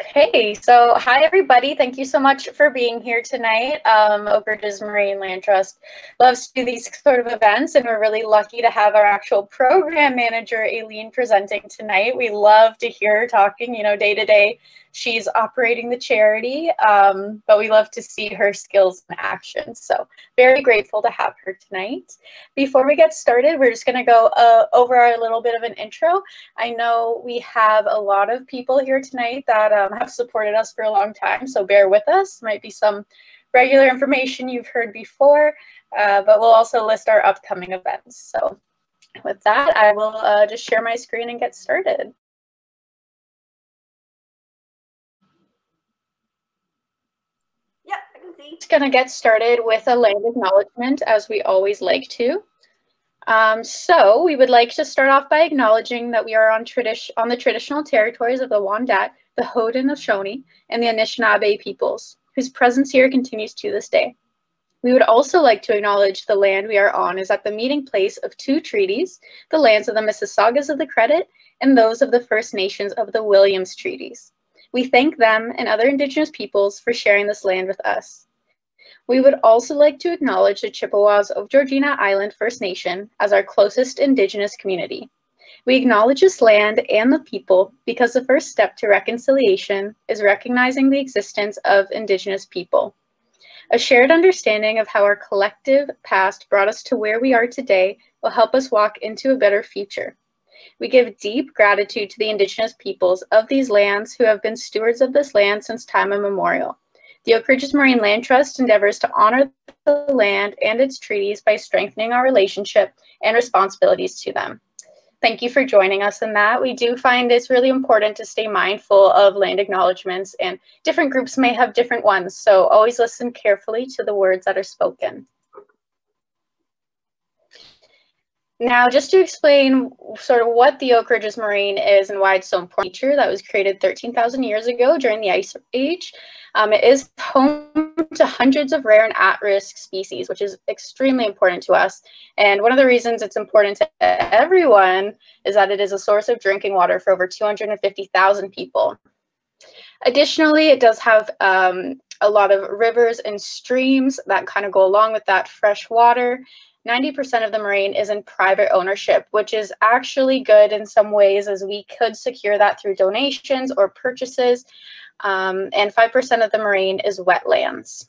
Okay, so hi everybody. Thank you so much for being here tonight. Um, Oak Ridges Moraine Land Trust loves to do these sort of events, and we're really lucky to have our actual program manager, Aileen, presenting tonight. We love to hear her talking, you know, day to day She's operating the charity, um, but we love to see her skills in action. So very grateful to have her tonight. Before we get started, we're just going to go uh, over a little bit of an intro. I know we have a lot of people here tonight that um, have supported us for a long time, so bear with us. Might be some regular information you've heard before, uh, but we'll also list our upcoming events. So with that, I will uh, just share my screen and get started. It's going to get started with a land acknowledgement as we always like to. Um, so we would like to start off by acknowledging that we are on, on the traditional territories of the Wendat, the Haudenosaunee, and the Anishinaabe peoples, whose presence here continues to this day. We would also like to acknowledge the land we are on is at the meeting place of two treaties, the lands of the Mississaugas of the Credit and those of the First Nations of the Williams Treaties. We thank them and other Indigenous peoples for sharing this land with us. We would also like to acknowledge the Chippewas of Georgina Island First Nation as our closest Indigenous community. We acknowledge this land and the people because the first step to reconciliation is recognizing the existence of Indigenous people. A shared understanding of how our collective past brought us to where we are today will help us walk into a better future. We give deep gratitude to the Indigenous peoples of these lands who have been stewards of this land since time immemorial. The Oak Ridges Moraine Land Trust endeavors to honor the land and its treaties by strengthening our relationship and responsibilities to them. Thank you for joining us in that. We do find it's really important to stay mindful of land acknowledgements and different groups may have different ones, so always listen carefully to the words that are spoken. Now, just to explain sort of what the Oak Ridges Moraine is and why it's so important, nature that was created 13,000 years ago during the Ice Age. Um, it is home to hundreds of rare and at-risk species, which is extremely important to us. And one of the reasons it's important to everyone is that it is a source of drinking water for over 250,000 people. Additionally, it does have um, a lot of rivers and streams that kind of go along with that fresh water. 90% of the moraine is in private ownership, which is actually good in some ways as we could secure that through donations or purchases um, and 5% of the moraine is wetlands.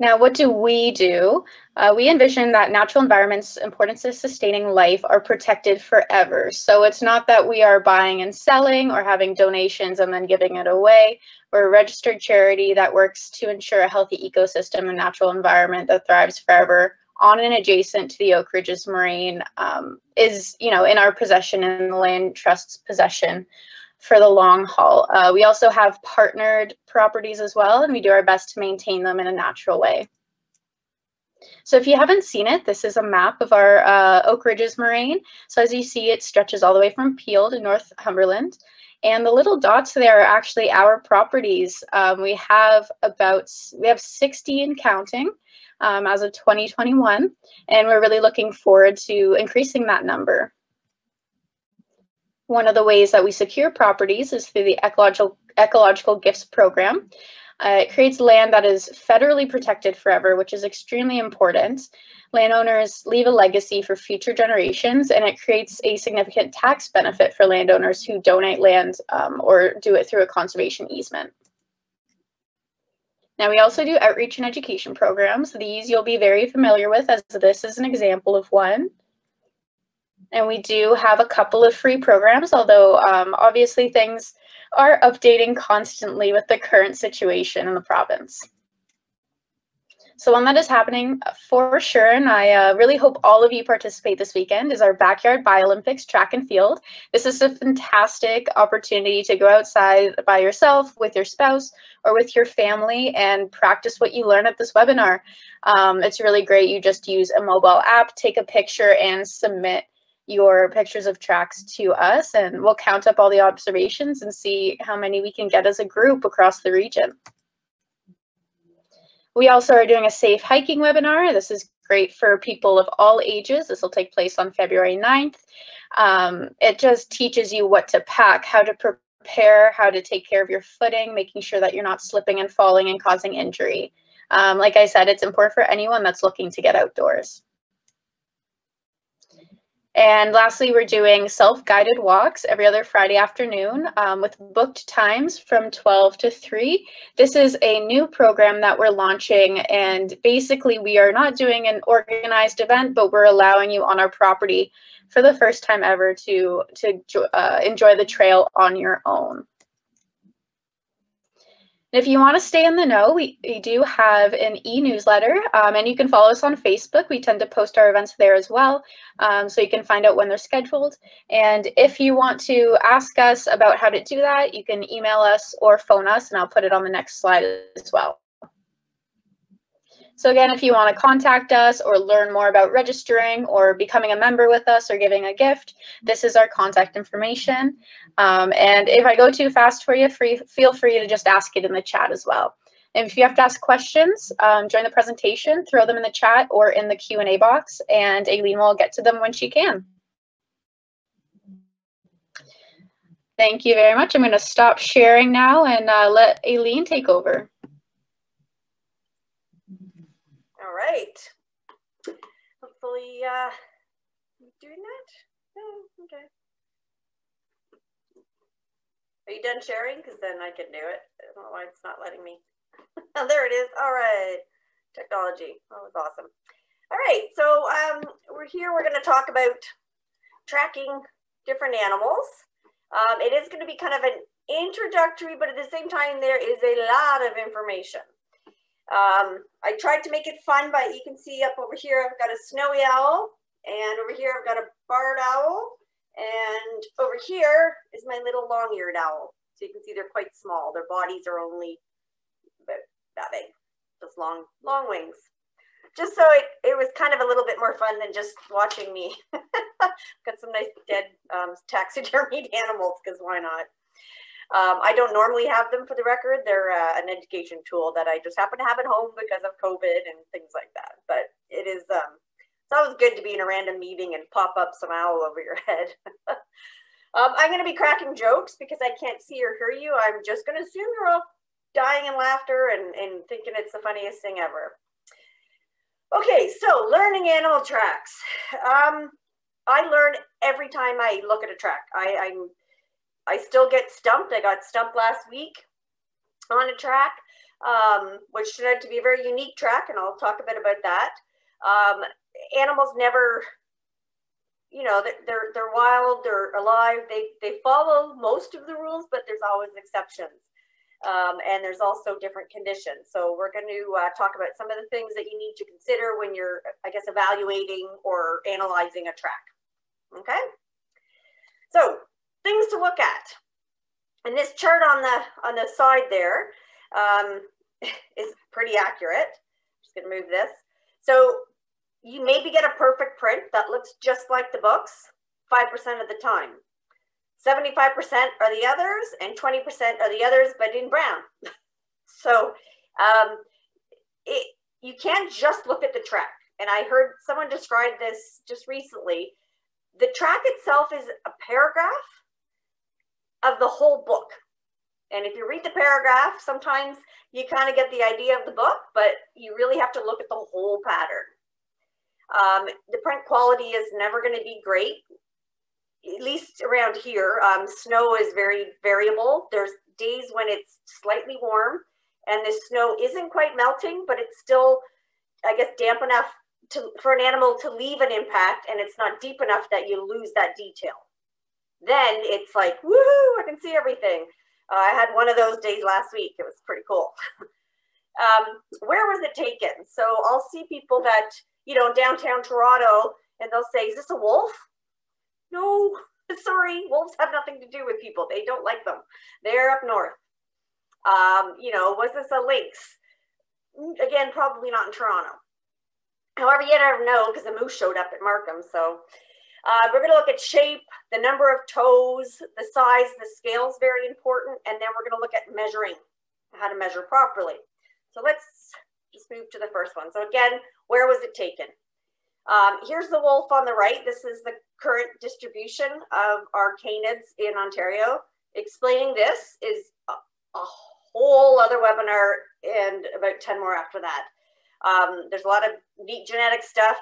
Now, what do we do? Uh, we envision that natural environments important to sustaining life are protected forever. So it's not that we are buying and selling or having donations and then giving it away. We're a registered charity that works to ensure a healthy ecosystem and natural environment that thrives forever on and adjacent to the Oak Ridges Moraine um, is, you know, in our possession and the land trust's possession for the long haul. Uh, we also have partnered properties as well, and we do our best to maintain them in a natural way. So if you haven't seen it, this is a map of our uh, Oak Ridges Moraine. So as you see, it stretches all the way from Peel to Northumberland. And the little dots there are actually our properties. Um, we have about, we have 60 and counting um, as of 2021, and we're really looking forward to increasing that number. One of the ways that we secure properties is through the Ecological, Ecological Gifts Program. Uh, it creates land that is federally protected forever, which is extremely important. Landowners leave a legacy for future generations, and it creates a significant tax benefit for landowners who donate land um, or do it through a conservation easement. Now we also do outreach and education programs. These you'll be very familiar with as this is an example of one. And we do have a couple of free programs, although um, obviously things are updating constantly with the current situation in the province. So one that is happening for sure, and I uh, really hope all of you participate this weekend, is our Backyard Biolympics track and field. This is a fantastic opportunity to go outside by yourself, with your spouse, or with your family and practice what you learn at this webinar. Um, it's really great. You just use a mobile app, take a picture, and submit your pictures of tracks to us, and we'll count up all the observations and see how many we can get as a group across the region. We also are doing a safe hiking webinar. This is great for people of all ages. This will take place on February 9th. Um, it just teaches you what to pack, how to prepare, how to take care of your footing, making sure that you're not slipping and falling and causing injury. Um, like I said, it's important for anyone that's looking to get outdoors. And lastly, we're doing self-guided walks every other Friday afternoon um, with booked times from 12 to 3. This is a new program that we're launching and basically we are not doing an organized event, but we're allowing you on our property for the first time ever to, to uh, enjoy the trail on your own. If you want to stay in the know, we, we do have an e-newsletter um, and you can follow us on Facebook. We tend to post our events there as well, um, so you can find out when they're scheduled. And if you want to ask us about how to do that, you can email us or phone us and I'll put it on the next slide as well. So again, if you want to contact us or learn more about registering or becoming a member with us or giving a gift, this is our contact information. Um, and if I go too fast for you, free, feel free to just ask it in the chat as well. And if you have to ask questions um, during the presentation, throw them in the chat or in the Q&A box, and Aileen will get to them when she can. Thank you very much. I'm going to stop sharing now and uh, let Aileen take over. Right. Hopefully, uh, doing that? Oh, okay. Are you done sharing? Because then I can do it. I don't know why it's not letting me. oh, there it is. All right. Technology. That was awesome. All right. So um, we're here. We're going to talk about tracking different animals. Um, it is going to be kind of an introductory, but at the same time, there is a lot of information. Um, I tried to make it fun, but you can see up over here, I've got a snowy owl, and over here I've got a barred owl, and over here is my little long-eared owl. So you can see they're quite small. Their bodies are only about that big, just long, long wings. Just so it, it was kind of a little bit more fun than just watching me. got some nice dead um, taxidermied animals, because why not? Um, I don't normally have them for the record. They're uh, an education tool that I just happen to have at home because of COVID and things like that. But it is, um, it's always good to be in a random meeting and pop up some owl over your head. um, I'm going to be cracking jokes because I can't see or hear you. I'm just going to assume you're all dying in laughter and, and thinking it's the funniest thing ever. Okay, so learning animal tracks. Um, I learn every time I look at a track. I, I'm I still get stumped. I got stumped last week on a track, um, which turned out to be a very unique track, and I'll talk a bit about that. Um, animals never, you know, they're they're wild, they're alive. They they follow most of the rules, but there's always exceptions. Um, and there's also different conditions. So we're going to uh, talk about some of the things that you need to consider when you're, I guess, evaluating or analyzing a track. Okay. So things to look at. And this chart on the on the side there um, is pretty accurate. I'm just gonna move this. So you maybe get a perfect print that looks just like the books 5% of the time. 75% are the others and 20% are the others, but in brown. so um, it, you can't just look at the track. And I heard someone describe this just recently. The track itself is a paragraph of the whole book. And if you read the paragraph, sometimes you kind of get the idea of the book, but you really have to look at the whole pattern. Um, the print quality is never going to be great, at least around here. Um, snow is very variable. There's days when it's slightly warm and the snow isn't quite melting, but it's still, I guess, damp enough to, for an animal to leave an impact and it's not deep enough that you lose that detail then it's like, woohoo, I can see everything. Uh, I had one of those days last week. It was pretty cool. um, where was it taken? So I'll see people that, you know, downtown Toronto, and they'll say, is this a wolf? No, sorry, wolves have nothing to do with people. They don't like them. They're up north. Um, you know, was this a lynx? Mm, again, probably not in Toronto. However, you never know because a moose showed up at Markham. So uh, we're going to look at shape, the number of toes, the size, the scale is very important, and then we're going to look at measuring, how to measure properly. So let's just move to the first one. So again, where was it taken? Um, here's the wolf on the right. This is the current distribution of our canids in Ontario. Explaining this is a, a whole other webinar and about 10 more after that. Um, there's a lot of neat genetic stuff,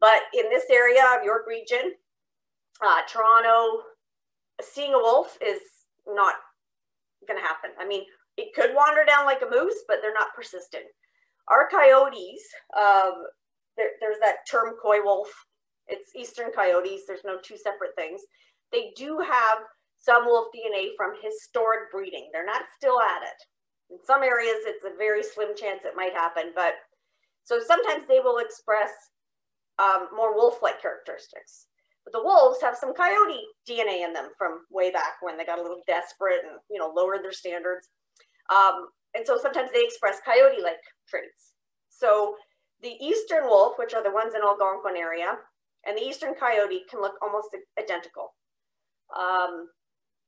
but in this area of York region, uh, Toronto, seeing a wolf is not going to happen. I mean, it could wander down like a moose, but they're not persistent. Our coyotes, um, there, there's that term coy wolf. It's eastern coyotes. There's no two separate things. They do have some wolf DNA from historic breeding. They're not still at it. In some areas, it's a very slim chance it might happen, but so sometimes they will express um, more wolf-like characteristics. But the wolves have some coyote DNA in them from way back when they got a little desperate and you know lowered their standards. Um, and so sometimes they express coyote-like traits. So the eastern wolf, which are the ones in Algonquin area, and the eastern coyote can look almost identical. Um,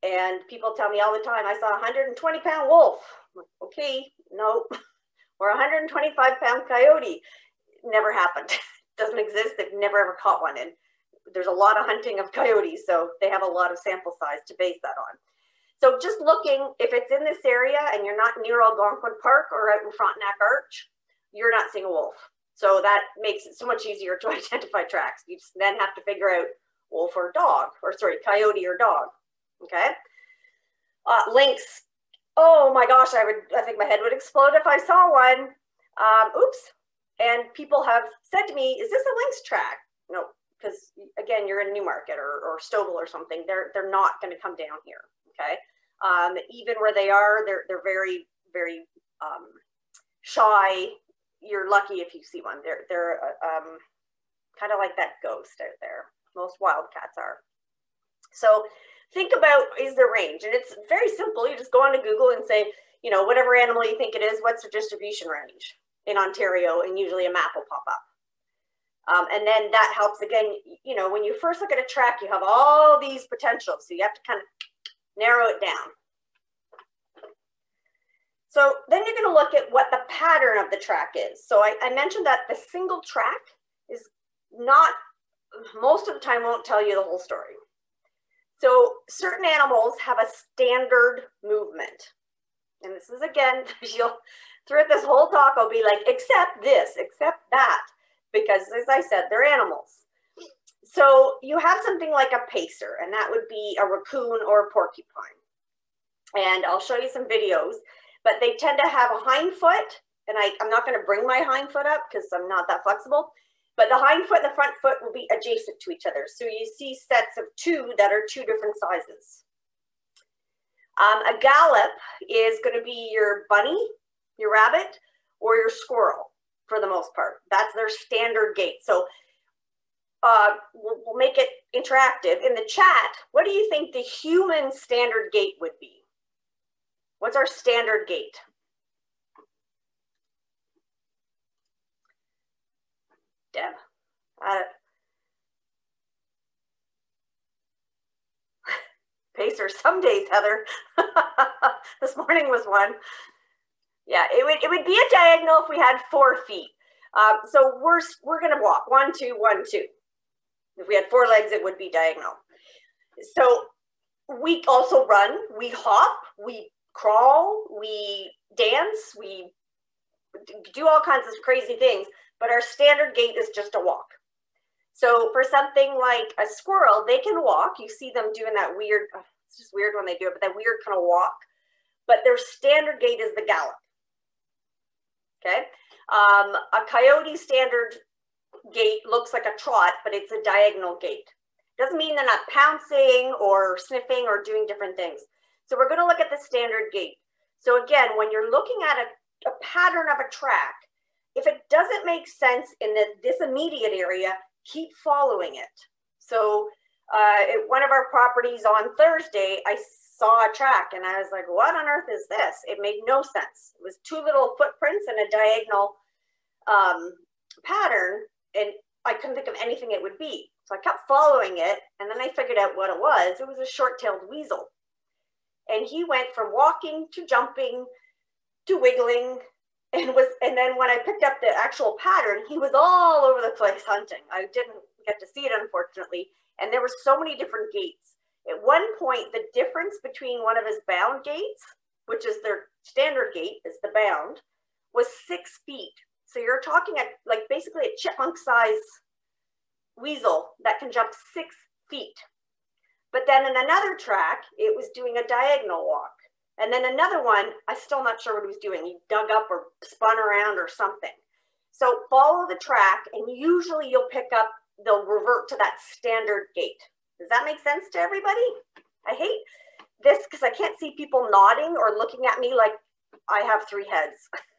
and people tell me all the time, I saw a 120 pound wolf. Like, okay, no, or a 125 pound coyote. Never happened. Doesn't exist. They've never ever caught one. And there's a lot of hunting of coyotes, so they have a lot of sample size to base that on. So just looking, if it's in this area and you're not near Algonquin Park or out in Frontenac Arch, you're not seeing a wolf. So that makes it so much easier to identify tracks. You just then have to figure out wolf or dog, or sorry, coyote or dog. Okay. Uh, lynx. Oh my gosh, I would. I think my head would explode if I saw one. Um, oops. And people have said to me, "Is this a lynx track?" No, because again, you're in Newmarket or, or Stouffville or something. They're they're not going to come down here. Okay. Um, even where they are, they're they're very very um, shy. You're lucky if you see one. They're they're uh, um, kind of like that ghost out there. Most wildcats are. So think about is the range, and it's very simple. You just go onto Google and say, you know, whatever animal you think it is, what's the distribution range in Ontario, and usually a map will pop up. Um, and then that helps again, you know, when you first look at a track, you have all these potentials. So you have to kind of narrow it down. So then you're going to look at what the pattern of the track is. So I, I mentioned that the single track is not, most of the time won't tell you the whole story. So certain animals have a standard movement. And this is again, you'll, throughout this whole talk, I'll be like, except this, except that, because as I said, they're animals. So you have something like a pacer, and that would be a raccoon or a porcupine. And I'll show you some videos, but they tend to have a hind foot, and I, I'm not gonna bring my hind foot up because I'm not that flexible, but the hind foot and the front foot will be adjacent to each other. So you see sets of two that are two different sizes. Um, a gallop is going to be your bunny, your rabbit, or your squirrel for the most part. That's their standard gait. So uh, we'll, we'll make it interactive. In the chat, what do you think the human standard gait would be? What's our standard gait? Deb. Uh, Pacer some days, Heather. this morning was one. Yeah, it would it would be a diagonal if we had four feet. Um, so we're we're gonna walk one two one two. If we had four legs, it would be diagonal. So we also run, we hop, we crawl, we dance, we do all kinds of crazy things but our standard gait is just a walk. So for something like a squirrel, they can walk. You see them doing that weird, it's just weird when they do it, but that weird kind of walk. But their standard gait is the gallop. Okay. Um, a coyote standard gait looks like a trot, but it's a diagonal gait. Doesn't mean they're not pouncing or sniffing or doing different things. So we're going to look at the standard gait. So again, when you're looking at a, a pattern of a track, if it doesn't make sense in the, this immediate area, keep following it. So uh, at one of our properties on Thursday, I saw a track and I was like, what on earth is this? It made no sense. It was two little footprints and a diagonal um, pattern and I couldn't think of anything it would be. So I kept following it and then I figured out what it was. It was a short-tailed weasel. And he went from walking to jumping to wiggling and was and then when I picked up the actual pattern, he was all over the place hunting. I didn't get to see it, unfortunately. And there were so many different gaits. At one point, the difference between one of his bound gaits, which is their standard gait, is the bound, was six feet. So you're talking at like basically a chipmunk size weasel that can jump six feet. But then in another track, it was doing a diagonal walk. And then another one, I'm still not sure what he was doing. He dug up or spun around or something. So follow the track and usually you'll pick up, they'll revert to that standard gait. Does that make sense to everybody? I hate this because I can't see people nodding or looking at me like I have three heads.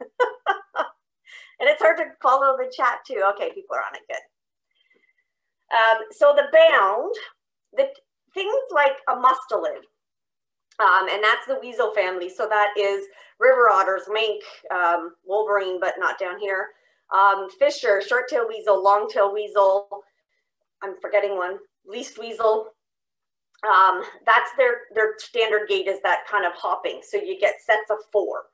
and it's hard to follow the chat too. Okay, people are on it, good. Um, so the bound, the things like a mustelid, um, and that's the weasel family. So that is river otters, mink, um, wolverine, but not down here. Um, fisher, short-tailed weasel, long-tailed weasel. I'm forgetting one. Least weasel. Um, that's their their standard gait is that kind of hopping. So you get sets of four.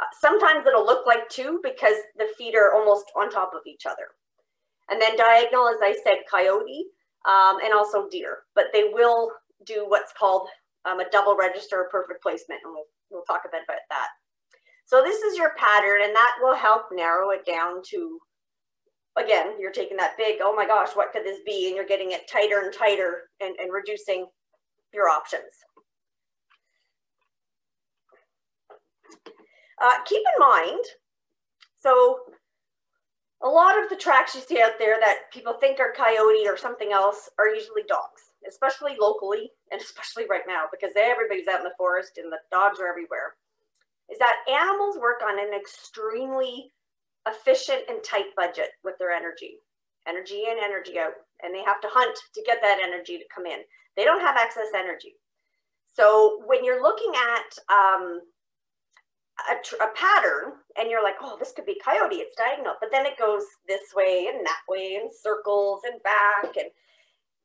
Uh, sometimes it'll look like two because the feet are almost on top of each other. And then diagonal, as I said, coyote um, and also deer, but they will do what's called um, a double register perfect placement, and we'll, we'll talk a bit about that. So this is your pattern, and that will help narrow it down to, again, you're taking that big, oh my gosh, what could this be? And you're getting it tighter and tighter and, and reducing your options. Uh, keep in mind, so a lot of the tracks you see out there that people think are coyote or something else are usually dogs especially locally and especially right now because everybody's out in the forest and the dogs are everywhere, is that animals work on an extremely efficient and tight budget with their energy. Energy in, energy out. And they have to hunt to get that energy to come in. They don't have excess energy. So when you're looking at um, a, a, pattern and you're like, oh, this could be coyote, it's diagonal, but then it goes this way and that way and circles and back and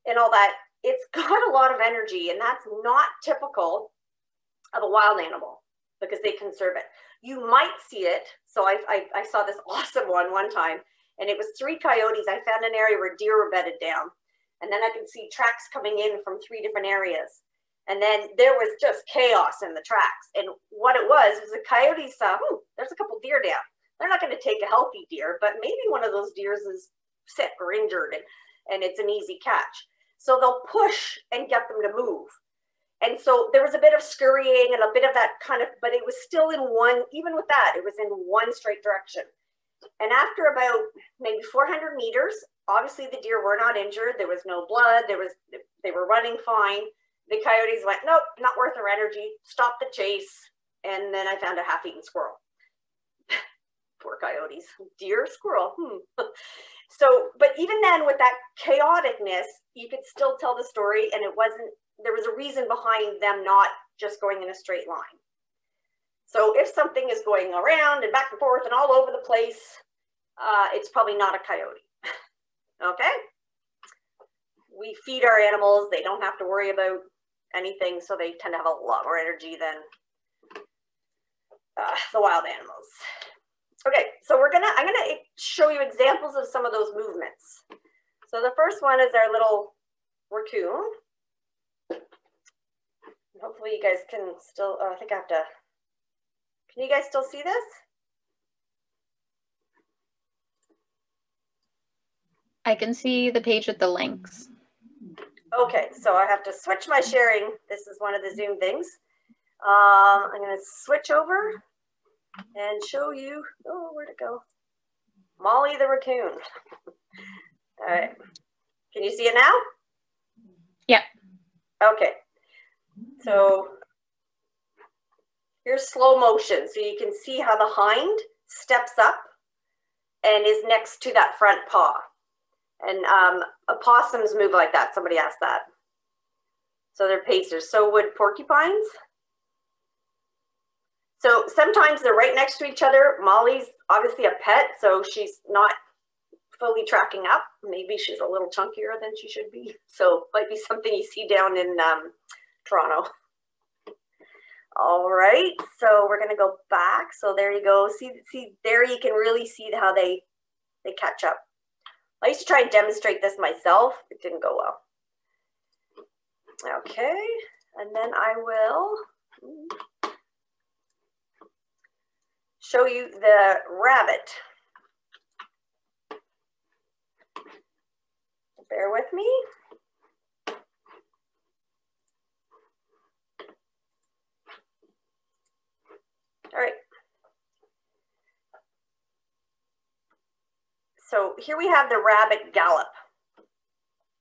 and all that it's got a lot of energy and that's not typical of a wild animal because they conserve it. You might see it. So I, I, I saw this awesome one one time and it was three coyotes. I found an area where deer were bedded down and then I could see tracks coming in from three different areas. And then there was just chaos in the tracks. And what it was, was the coyotes saw, oh, there's a couple deer down. They're not going to take a healthy deer, but maybe one of those deers is sick or injured and, and it's an easy catch. So they'll push and get them to move. And so there was a bit of scurrying and a bit of that kind of, but it was still in one, even with that, it was in one straight direction. And after about maybe 400 meters, obviously the deer were not injured. There was no blood. There was, they were running fine. The coyotes went, nope, not worth their energy. Stop the chase. And then I found a half-eaten squirrel. Poor coyotes. Deer, squirrel. Hmm. So, but even then with that chaoticness, you could still tell the story and it wasn't, there was a reason behind them not just going in a straight line. So if something is going around and back and forth and all over the place, uh, it's probably not a coyote. okay? We feed our animals. They don't have to worry about anything. So they tend to have a lot more energy than uh, the wild animals. Okay, so we're gonna, I'm gonna show you examples of some of those movements. So the first one is our little raccoon. Hopefully you guys can still, oh, I think I have to, can you guys still see this? I can see the page with the links. Okay, so I have to switch my sharing. This is one of the Zoom things. Um, I'm gonna switch over and show you, oh, where'd it go? Molly the raccoon. All right. Can you see it now? Yeah. Okay. So here's slow motion. So you can see how the hind steps up and is next to that front paw. And um, opossums move like that. Somebody asked that. So they're pacers. So would porcupines. So sometimes they're right next to each other. Molly's obviously a pet, so she's not fully tracking up. Maybe she's a little chunkier than she should be. So might be something you see down in um, Toronto. All right, so we're gonna go back. So there you go. See, see there you can really see how they they catch up. I used to try and demonstrate this myself. It didn't go well. Okay, and then I will show you the rabbit. Bear with me. All right. So here we have the rabbit gallop.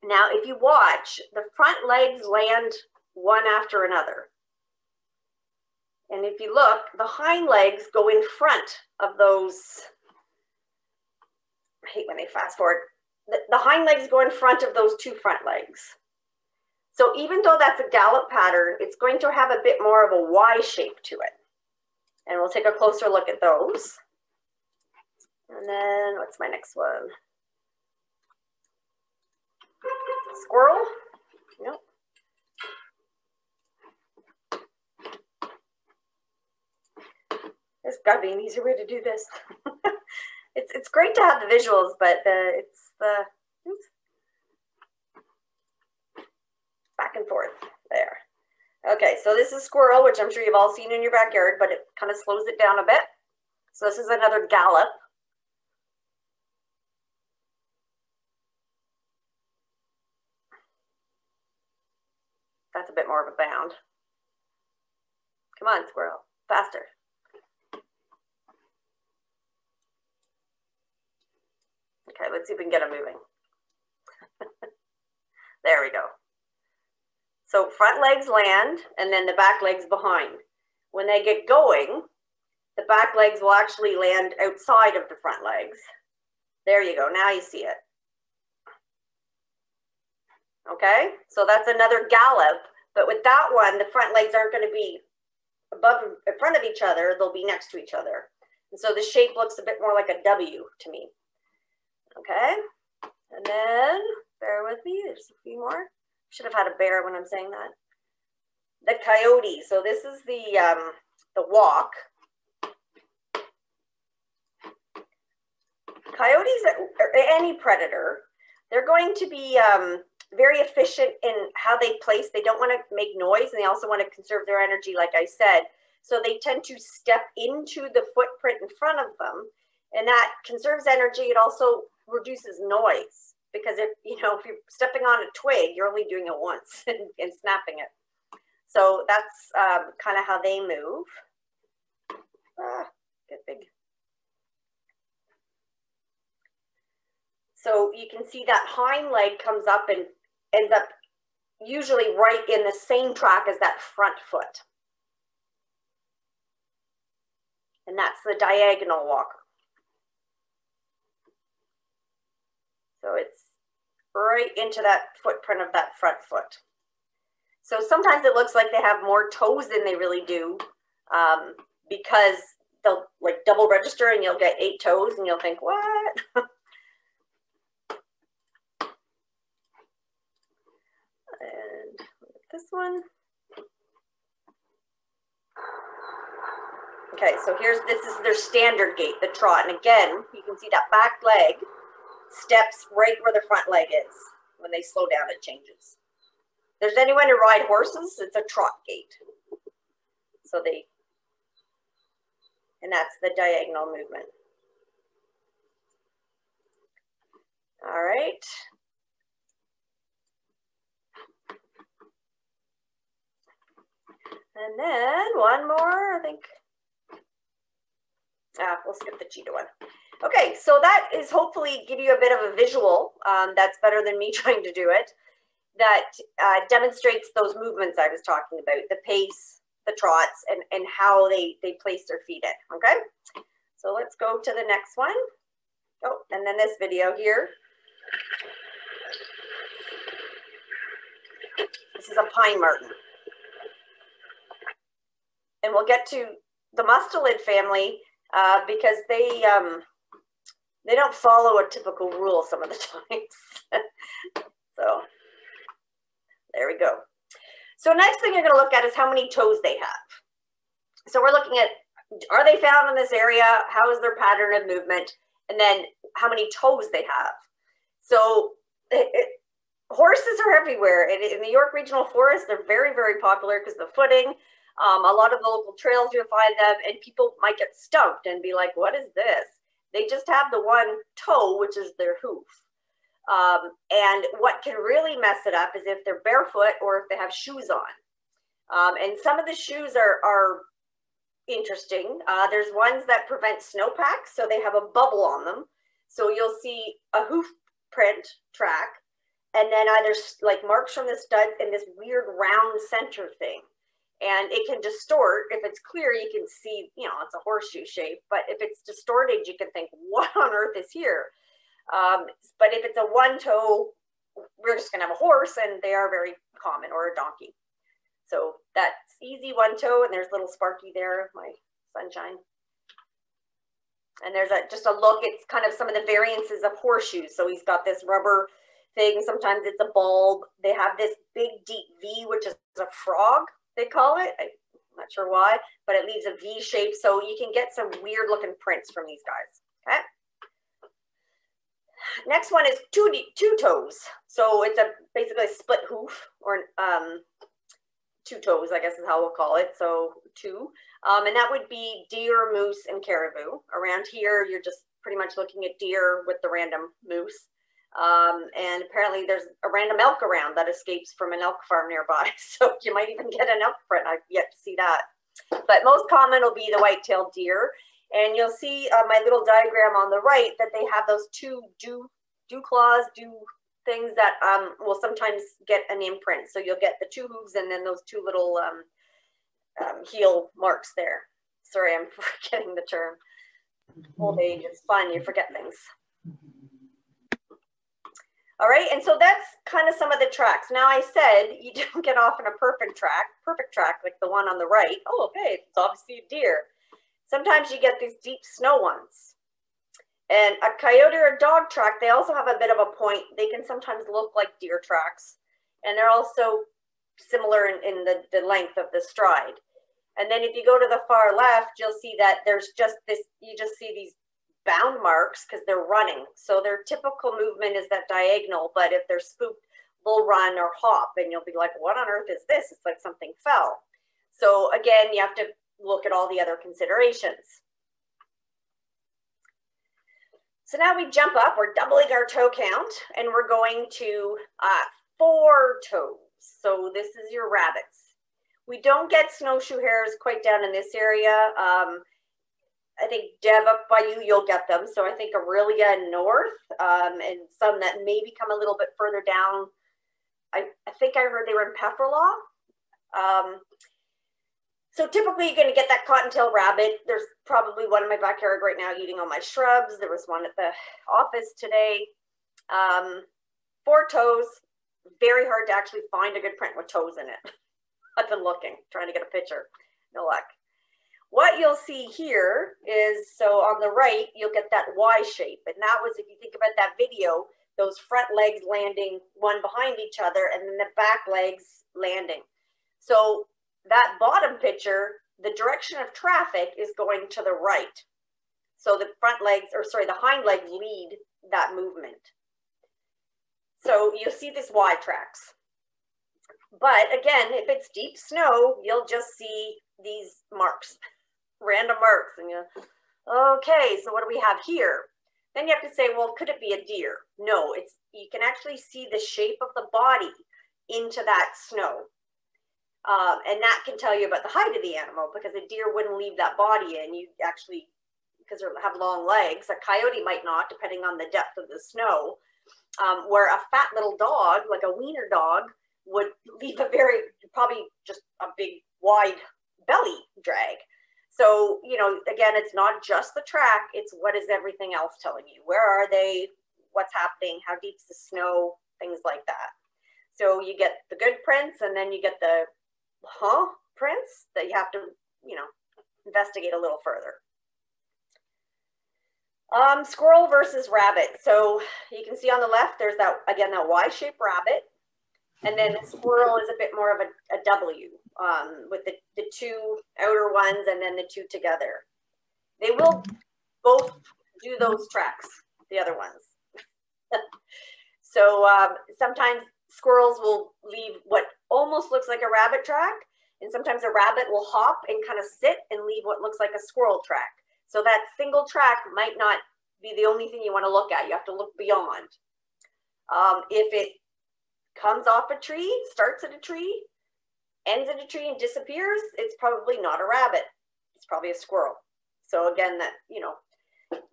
Now, if you watch, the front legs land one after another. And if you look, the hind legs go in front of those. I hate when they fast forward. The, hind legs go in front of those two front legs. So even though that's a gallop pattern, it's going to have a bit more of a Y shape to it. And we'll take a closer look at those. And then what's my next one? Squirrel? Nope. There's got to be an easier way to do this. it's it's great to have the visuals, but the it's the oops, back and forth there. Okay, so this is squirrel, which I'm sure you've all seen in your backyard, but it kind of slows it down a bit. So this is another gallop. That's a bit more of a bound. Come on, squirrel, faster. Okay, let's see if we can get them moving. there we go. So front legs land and then the back legs behind. When they get going, the back legs will actually land outside of the front legs. There you go, now you see it. Okay, so that's another gallop, but with that one, the front legs aren't gonna be above, in front of each other, they'll be next to each other. And so the shape looks a bit more like a W to me. Okay, and then bear with me, there's a few more. Should have had a bear when I'm saying that. The coyote, so this is the, um, the walk. Coyotes, or any predator, they're going to be um, very efficient in how they place. They don't want to make noise and they also want to conserve their energy, like I said. So they tend to step into the footprint in front of them and that conserves energy. It also reduces noise because if you know if you're stepping on a twig you're only doing it once and, and snapping it. So that's um, kind of how they move. Ah, get big. So you can see that hind leg comes up and ends up usually right in the same track as that front foot. And that's the diagonal walker So it's right into that footprint of that front foot. So sometimes it looks like they have more toes than they really do um, because they'll like double register and you'll get eight toes and you'll think, what? and this one. Okay, so here's, this is their standard gait, the trot. And again, you can see that back leg steps right where the front leg is. When they slow down, it changes. There's anyone who ride horses, it's a trot gait. So they, and that's the diagonal movement. All right. And then one more, I think. Ah, we'll skip the cheetah one. Okay, so that is hopefully give you a bit of a visual um, that's better than me trying to do it, that uh, demonstrates those movements I was talking about, the pace, the trots, and, and how they, they place their feet in, okay? So let's go to the next one. Oh, and then this video here. This is a pine marten. And we'll get to the mustelid family uh, because they, um, they don't follow a typical rule some of the times. so there we go. So next thing you're going to look at is how many toes they have. So we're looking at, are they found in this area? How is their pattern of movement? And then how many toes they have. So it, it, horses are everywhere. And in the York Regional Forest, they're very, very popular because the footing, um, a lot of the local trails, you'll find them, and people might get stumped and be like, what is this? They just have the one toe, which is their hoof. Um, and what can really mess it up is if they're barefoot or if they have shoes on. Um, and some of the shoes are, are interesting. Uh, there's ones that prevent snowpack, so they have a bubble on them. So you'll see a hoof print track, and then either like marks from the studs and this weird round center thing. And it can distort. If it's clear, you can see, you know, it's a horseshoe shape. But if it's distorted, you can think, what on earth is here? Um, but if it's a one toe, we're just going to have a horse, and they are very common, or a donkey. So that's easy one toe, and there's little Sparky there, my sunshine. And there's a just a look. It's kind of some of the variances of horseshoes. So he's got this rubber thing. Sometimes it's a bulb. They have this big deep V, which is a frog. They call it. I'm not sure why, but it leaves a V shape. So you can get some weird looking prints from these guys. Okay. Next one is two two toes. So it's a basically a split hoof or um, two toes, I guess is how we'll call it. So two, um, and that would be deer, moose, and caribou. Around here, you're just pretty much looking at deer with the random moose. Um, and apparently there's a random elk around that escapes from an elk farm nearby. So you might even get an elk print. I've yet to see that. But most common will be the white-tailed deer. And you'll see uh, my little diagram on the right that they have those two dew, dew claws, dew things that um, will sometimes get an imprint. So you'll get the two hooves and then those two little um, um, heel marks there. Sorry, I'm forgetting the term. Old age, it's fun, you forget things. All right, and so that's kind of some of the tracks. Now I said you don't get off in a perfect track, perfect track like the one on the right. Oh, okay, it's obviously a deer. Sometimes you get these deep snow ones. And a coyote or a dog track, they also have a bit of a point. They can sometimes look like deer tracks. And they're also similar in, in the, the length of the stride. And then if you go to the far left, you'll see that there's just this, you just see these bound marks because they're running. So their typical movement is that diagonal, but if they're spooked, they'll run or hop and you'll be like, what on earth is this? It's like something fell. So again, you have to look at all the other considerations. So now we jump up, we're doubling our toe count and we're going to uh, four toes. So this is your rabbits. We don't get snowshoe hares quite down in this area. Um, I think Deb up by you, you'll get them. So I think Orillia and North um, and some that maybe come a little bit further down. I, I think I heard they were in Pefferlaw. Um, so typically you're going to get that cottontail rabbit. There's probably one in my backyard right now eating all my shrubs. There was one at the office today. Um, four toes, very hard to actually find a good print with toes in it. I've been looking, trying to get a picture. No luck. What you'll see here is, so on the right, you'll get that Y shape. And that was, if you think about that video, those front legs landing one behind each other and then the back legs landing. So that bottom picture, the direction of traffic is going to the right. So the front legs, or sorry, the hind legs lead that movement. So you'll see this Y tracks. But again, if it's deep snow, you'll just see these marks, random marks. And you okay, so what do we have here? Then you have to say, well, could it be a deer? No, it's you can actually see the shape of the body into that snow. Um, and that can tell you about the height of the animal because a deer wouldn't leave that body in. You actually, because they have long legs, a coyote might not, depending on the depth of the snow. Um, where a fat little dog, like a wiener dog, would leave a very, probably just a big wide belly drag. So, you know, again, it's not just the track, it's what is everything else telling you? Where are they? What's happening? How deep's the snow? Things like that. So you get the good prints and then you get the huh, prints that you have to, you know, investigate a little further. Um, squirrel versus rabbit. So you can see on the left, there's that, again, that Y-shaped rabbit. And then the squirrel is a bit more of a, a W um, with the, the two outer ones and then the two together. They will both do those tracks, the other ones. So um, sometimes squirrels will leave what almost looks like a rabbit track, and sometimes a rabbit will hop and kind of sit and leave what looks like a squirrel track. So that single track might not be the only thing you want to look at. You have to look beyond. Um, if it comes off a tree, starts at a tree, ends in a tree and disappears, it's probably not a rabbit. It's probably a squirrel. So again, that, you know,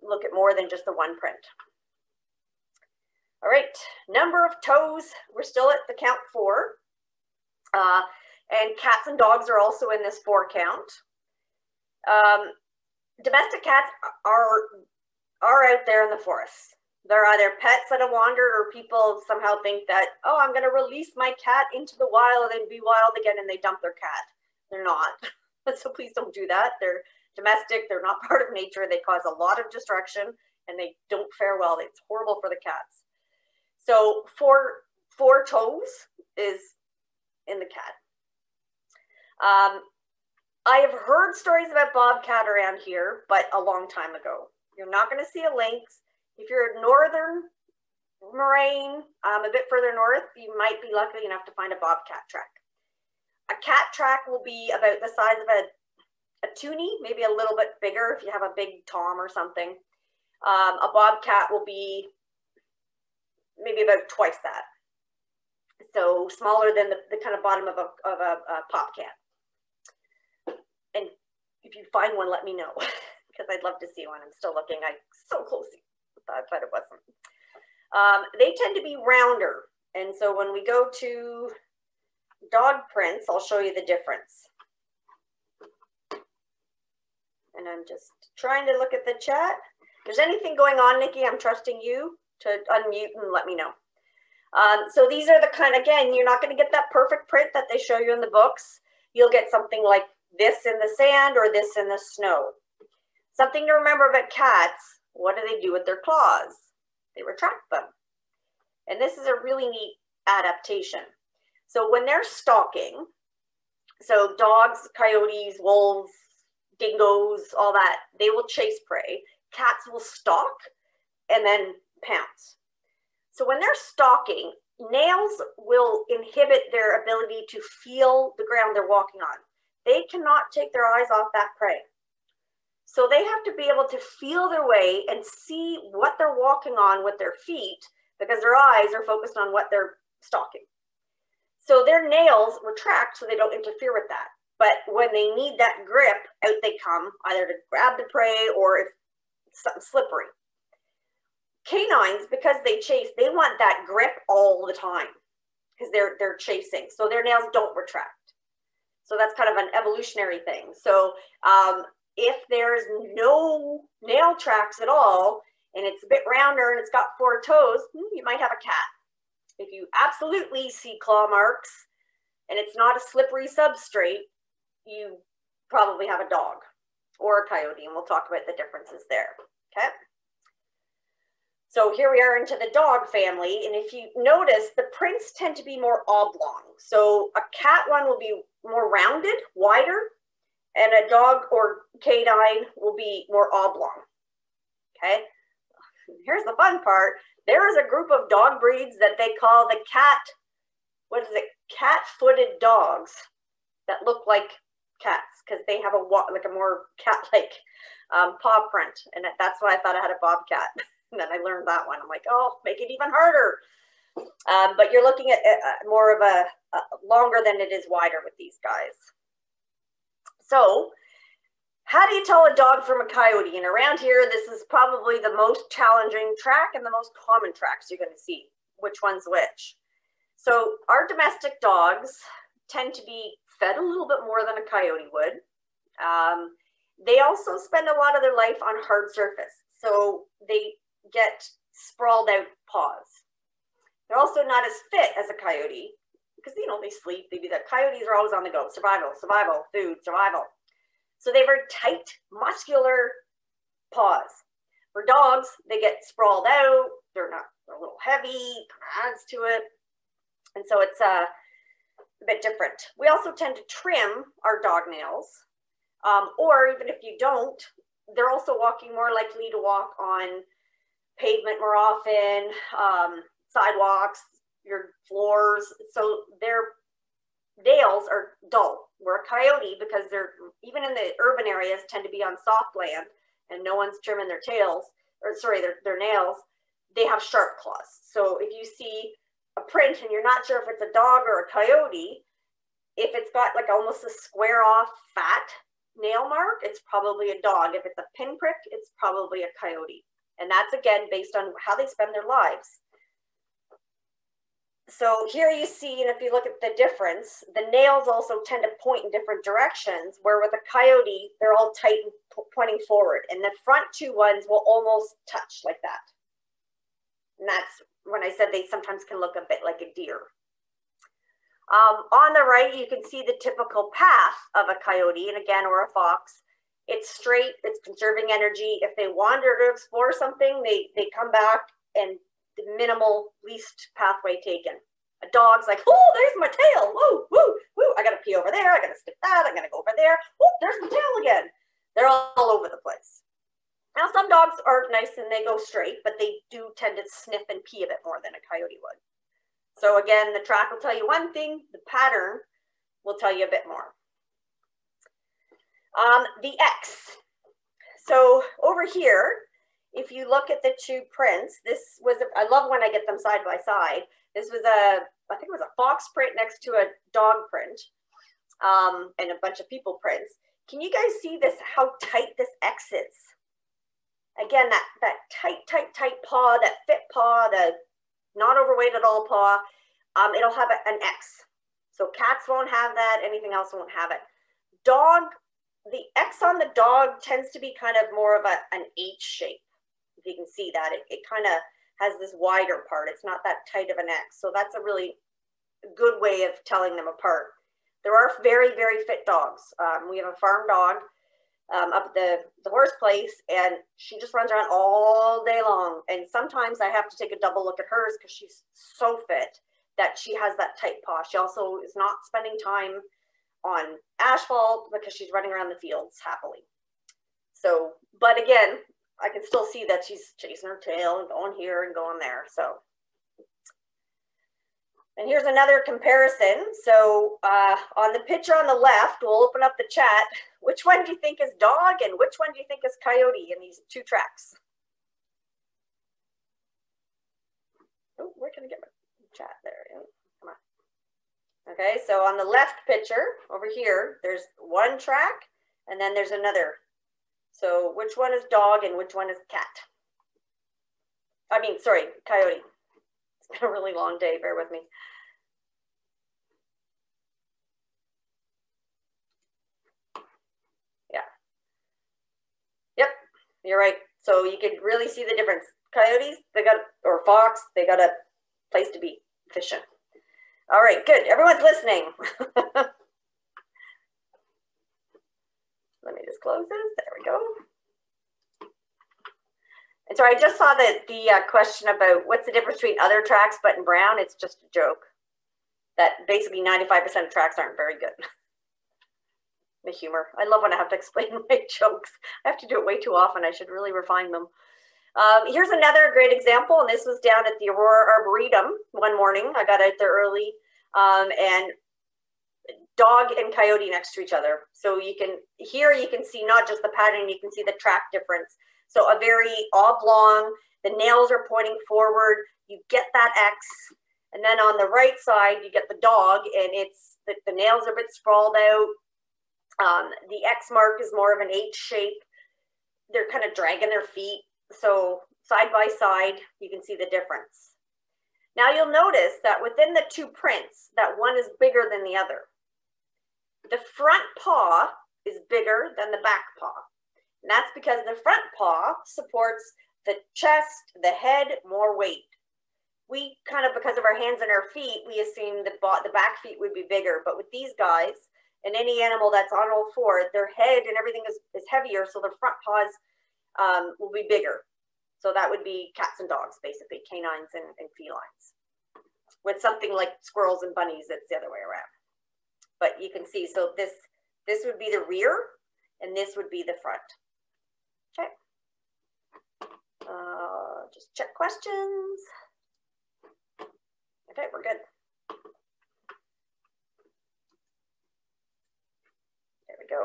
look at more than just the one print. All right, number of toes, we're still at the count four. Uh, and cats and dogs are also in this four count. Um, domestic cats are, are out there in the forest. They're either pets that have wandered or people somehow think that, oh, I'm going to release my cat into the wild and be wild again, and they dump their cat. They're not. so please don't do that. They're domestic. They're not part of nature. They cause a lot of destruction and they don't fare well. It's horrible for the cats. So four, four toes is in the cat. Um, I have heard stories about bobcat around here, but a long time ago. You're not going to see a lynx. If you're a northern Moraine, um, a bit further north, you might be lucky enough to find a bobcat track. A cat track will be about the size of a, a toonie, maybe a little bit bigger if you have a big tom or something. Um, a bobcat will be maybe about twice that. So smaller than the, the kind of bottom of a, of a, a pop can. And if you find one, let me know because I'd love to see one. I'm still looking. I so close, but, it wasn't. Um, they tend to be rounder. And so when we go to dog prints, I'll show you the difference. And I'm just trying to look at the chat. If there's anything going on, Nikki, I'm trusting you to unmute and let me know. Um, so these are the kind, again, you're not going to get that perfect print that they show you in the books. You'll get something like this in the sand or this in the snow. Something to remember about cats, what do they do with their claws? They retract them. And this is a really neat adaptation. So when they're stalking, so dogs, coyotes, wolves, dingoes, all that, they will chase prey. Cats will stalk and then pounce. So when they're stalking, nails will inhibit their ability to feel the ground they're walking on. They cannot take their eyes off that prey. So they have to be able to feel their way and see what they're walking on with their feet because their eyes are focused on what they're stalking. So their nails retract so they don't interfere with that. But when they need that grip, out they come, either to grab the prey or if something slippery. Canines, because they chase, they want that grip all the time because they're they're chasing. So their nails don't retract. So that's kind of an evolutionary thing. So um, if there's no nail tracks at all and it's a bit rounder and it's got four toes, hmm, you might have a cat. If you absolutely see claw marks and it's not a slippery substrate, you probably have a dog or a coyote, and we'll talk about the differences there. Okay. So here we are into the dog family. And if you notice, the prints tend to be more oblong. So a cat one will be more rounded, wider, and a dog or canine will be more oblong. Okay. Here's the fun part. There is a group of dog breeds that they call the cat, what is it? Cat-footed dogs that look like cats because they have a like a more cat-like um, paw print. And that's why I thought I had a bobcat. And then I learned that one. I'm like, oh, make it even harder. Um, but you're looking at uh, more of a, a longer than it is wider with these guys. So how do you tell a dog from a coyote? And around here, this is probably the most challenging track and the most common tracks you're going to see. Which one's which? So our domestic dogs tend to be fed a little bit more than a coyote would. Um, they also spend a lot of their life on hard surface. So they get sprawled out paws. They're also not as fit as a coyote because, you know, they sleep, they do that. Coyotes are always on the go, survival, survival, food, survival. So they have very tight, muscular paws. For dogs, they get sprawled out. They're not, they're a little heavy, adds to it. And so it's uh, a bit different. We also tend to trim our dog nails. Um, or even if you don't, they're also walking more likely to walk on pavement more often. Um, sidewalks, your floors. So their nails are dull. Where a coyote, because they're even in the urban areas, tend to be on soft land and no one's trimming their tails, or sorry, their, their nails, they have sharp claws. So if you see a print and you're not sure if it's a dog or a coyote, if it's got like almost a square off fat nail mark, it's probably a dog. If it's a pinprick, it's probably a coyote. And that's again based on how they spend their lives. So here you see, and if you look at the difference, the nails also tend to point in different directions, where with a coyote, they're all tight and pointing forward. And the front two ones will almost touch like that. And that's when I said they sometimes can look a bit like a deer. Um, on the right, you can see the typical path of a coyote, and again, or a fox. It's straight, it's conserving energy. If they wander to explore something, they, they come back and the minimal least pathway taken. A dog's like, oh, there's my tail. Woo, woo, woo. I got to pee over there. I got to stick that. I'm going to go over there. Oh, there's my tail again. They're all, all over the place. Now, some dogs are nice and they go straight, but they do tend to sniff and pee a bit more than a coyote would. So again, the track will tell you one thing, the pattern will tell you a bit more. Um, the X. So over here, if you look at the two prints, this was, a, I love when I get them side by side. This was a, I think it was a fox print next to a dog print um, and a bunch of people prints. Can you guys see this, how tight this X is? Again, that, that tight, tight, tight paw, that fit paw, the not overweight at all paw, um, it'll have a, an X. So cats won't have that, anything else won't have it. Dog, the X on the dog tends to be kind of more of a, an H shape. You can see that, it, it kind of has this wider part. It's not that tight of an X. So that's a really good way of telling them apart. There are very, very fit dogs. Um, we have a farm dog um, up at the, the horse place and she just runs around all day long. And sometimes I have to take a double look at hers because she's so fit that she has that tight paw. She also is not spending time on asphalt because she's running around the fields happily. So, but again, I can still see that she's chasing her tail and going here and going there. So and here's another comparison. So uh, on the picture on the left, we'll open up the chat. Which one do you think is dog and which one do you think is coyote in these two tracks? Oh, where can I get my chat there? Come on. Okay, so on the left picture over here, there's one track and then there's another. So which one is dog and which one is cat? I mean, sorry, coyote. It's been a really long day, bear with me. Yeah. Yep, you're right. So you can really see the difference. Coyotes, they got, or fox, they got a place to be fishing. All right, good. Everyone's listening. Let me just close this. There we go. And so I just saw that the uh, question about what's the difference between other tracks but in brown, it's just a joke. That basically 95% of tracks aren't very good. the humor. I love when I have to explain my jokes. I have to do it way too often. I should really refine them. Um, here's another great example, and this was down at the Aurora Arboretum one morning. I got out there early, um, and dog and coyote next to each other. So you can, here you can see not just the pattern, you can see the track difference. So a very oblong, the nails are pointing forward, you get that X. And then on the right side, you get the dog and it's, the, the nails are a bit sprawled out. Um, the X mark is more of an H shape. They're kind of dragging their feet. So side by side, you can see the difference. Now you'll notice that within the two prints, that one is bigger than the other. The front paw is bigger than the back paw. And that's because the front paw supports the chest, the head, more weight. We kind of, because of our hands and our feet, we assume the, the back feet would be bigger. But with these guys, and any animal that's on all four, their head and everything is, is heavier, so their front paws um, will be bigger. So that would be cats and dogs, basically, canines and, and felines. With something like squirrels and bunnies, it's the other way around. But you can see, so this, this would be the rear, and this would be the front. Uh, just check questions. Okay, we're good. There we go.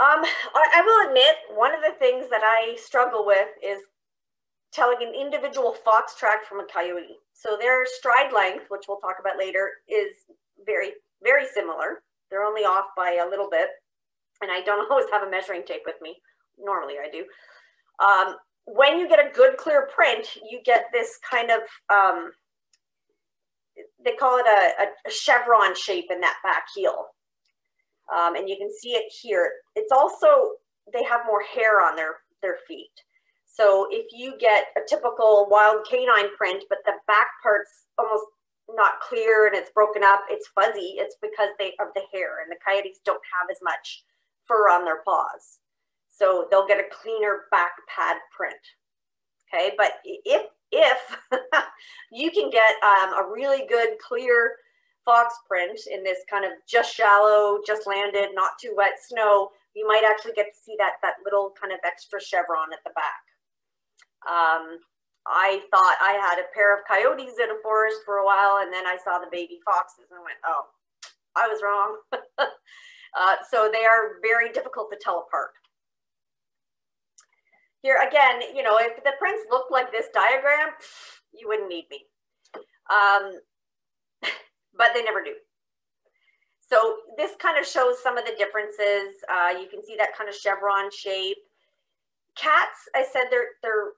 Um, I, I will admit, one of the things that I struggle with is telling an individual fox track from a coyote. So their stride length, which we'll talk about later, is very, very similar. They're only off by a little bit. And I don't always have a measuring tape with me. Normally I do. Um, when you get a good clear print, you get this kind of, um, they call it a, a, chevron shape in that back heel. Um, and you can see it here. It's also, they have more hair on their, their feet. So if you get a typical wild canine print, but the back part's almost not clear and it's broken up, it's fuzzy, it's because they of the hair and the coyotes don't have as much fur on their paws. So they'll get a cleaner back pad print. Okay, but if if you can get um, a really good clear fox print in this kind of just shallow, just landed, not too wet snow, you might actually get to see that that little kind of extra chevron at the back. Um, I thought I had a pair of coyotes in a forest for a while, and then I saw the baby foxes and went, oh, I was wrong. uh, so they are very difficult to tell apart. Here again, you know, if the prints look like this diagram, you wouldn't need me. Um, but they never do. So this kind of shows some of the differences. Uh, you can see that kind of chevron shape. Cats, I said they're they're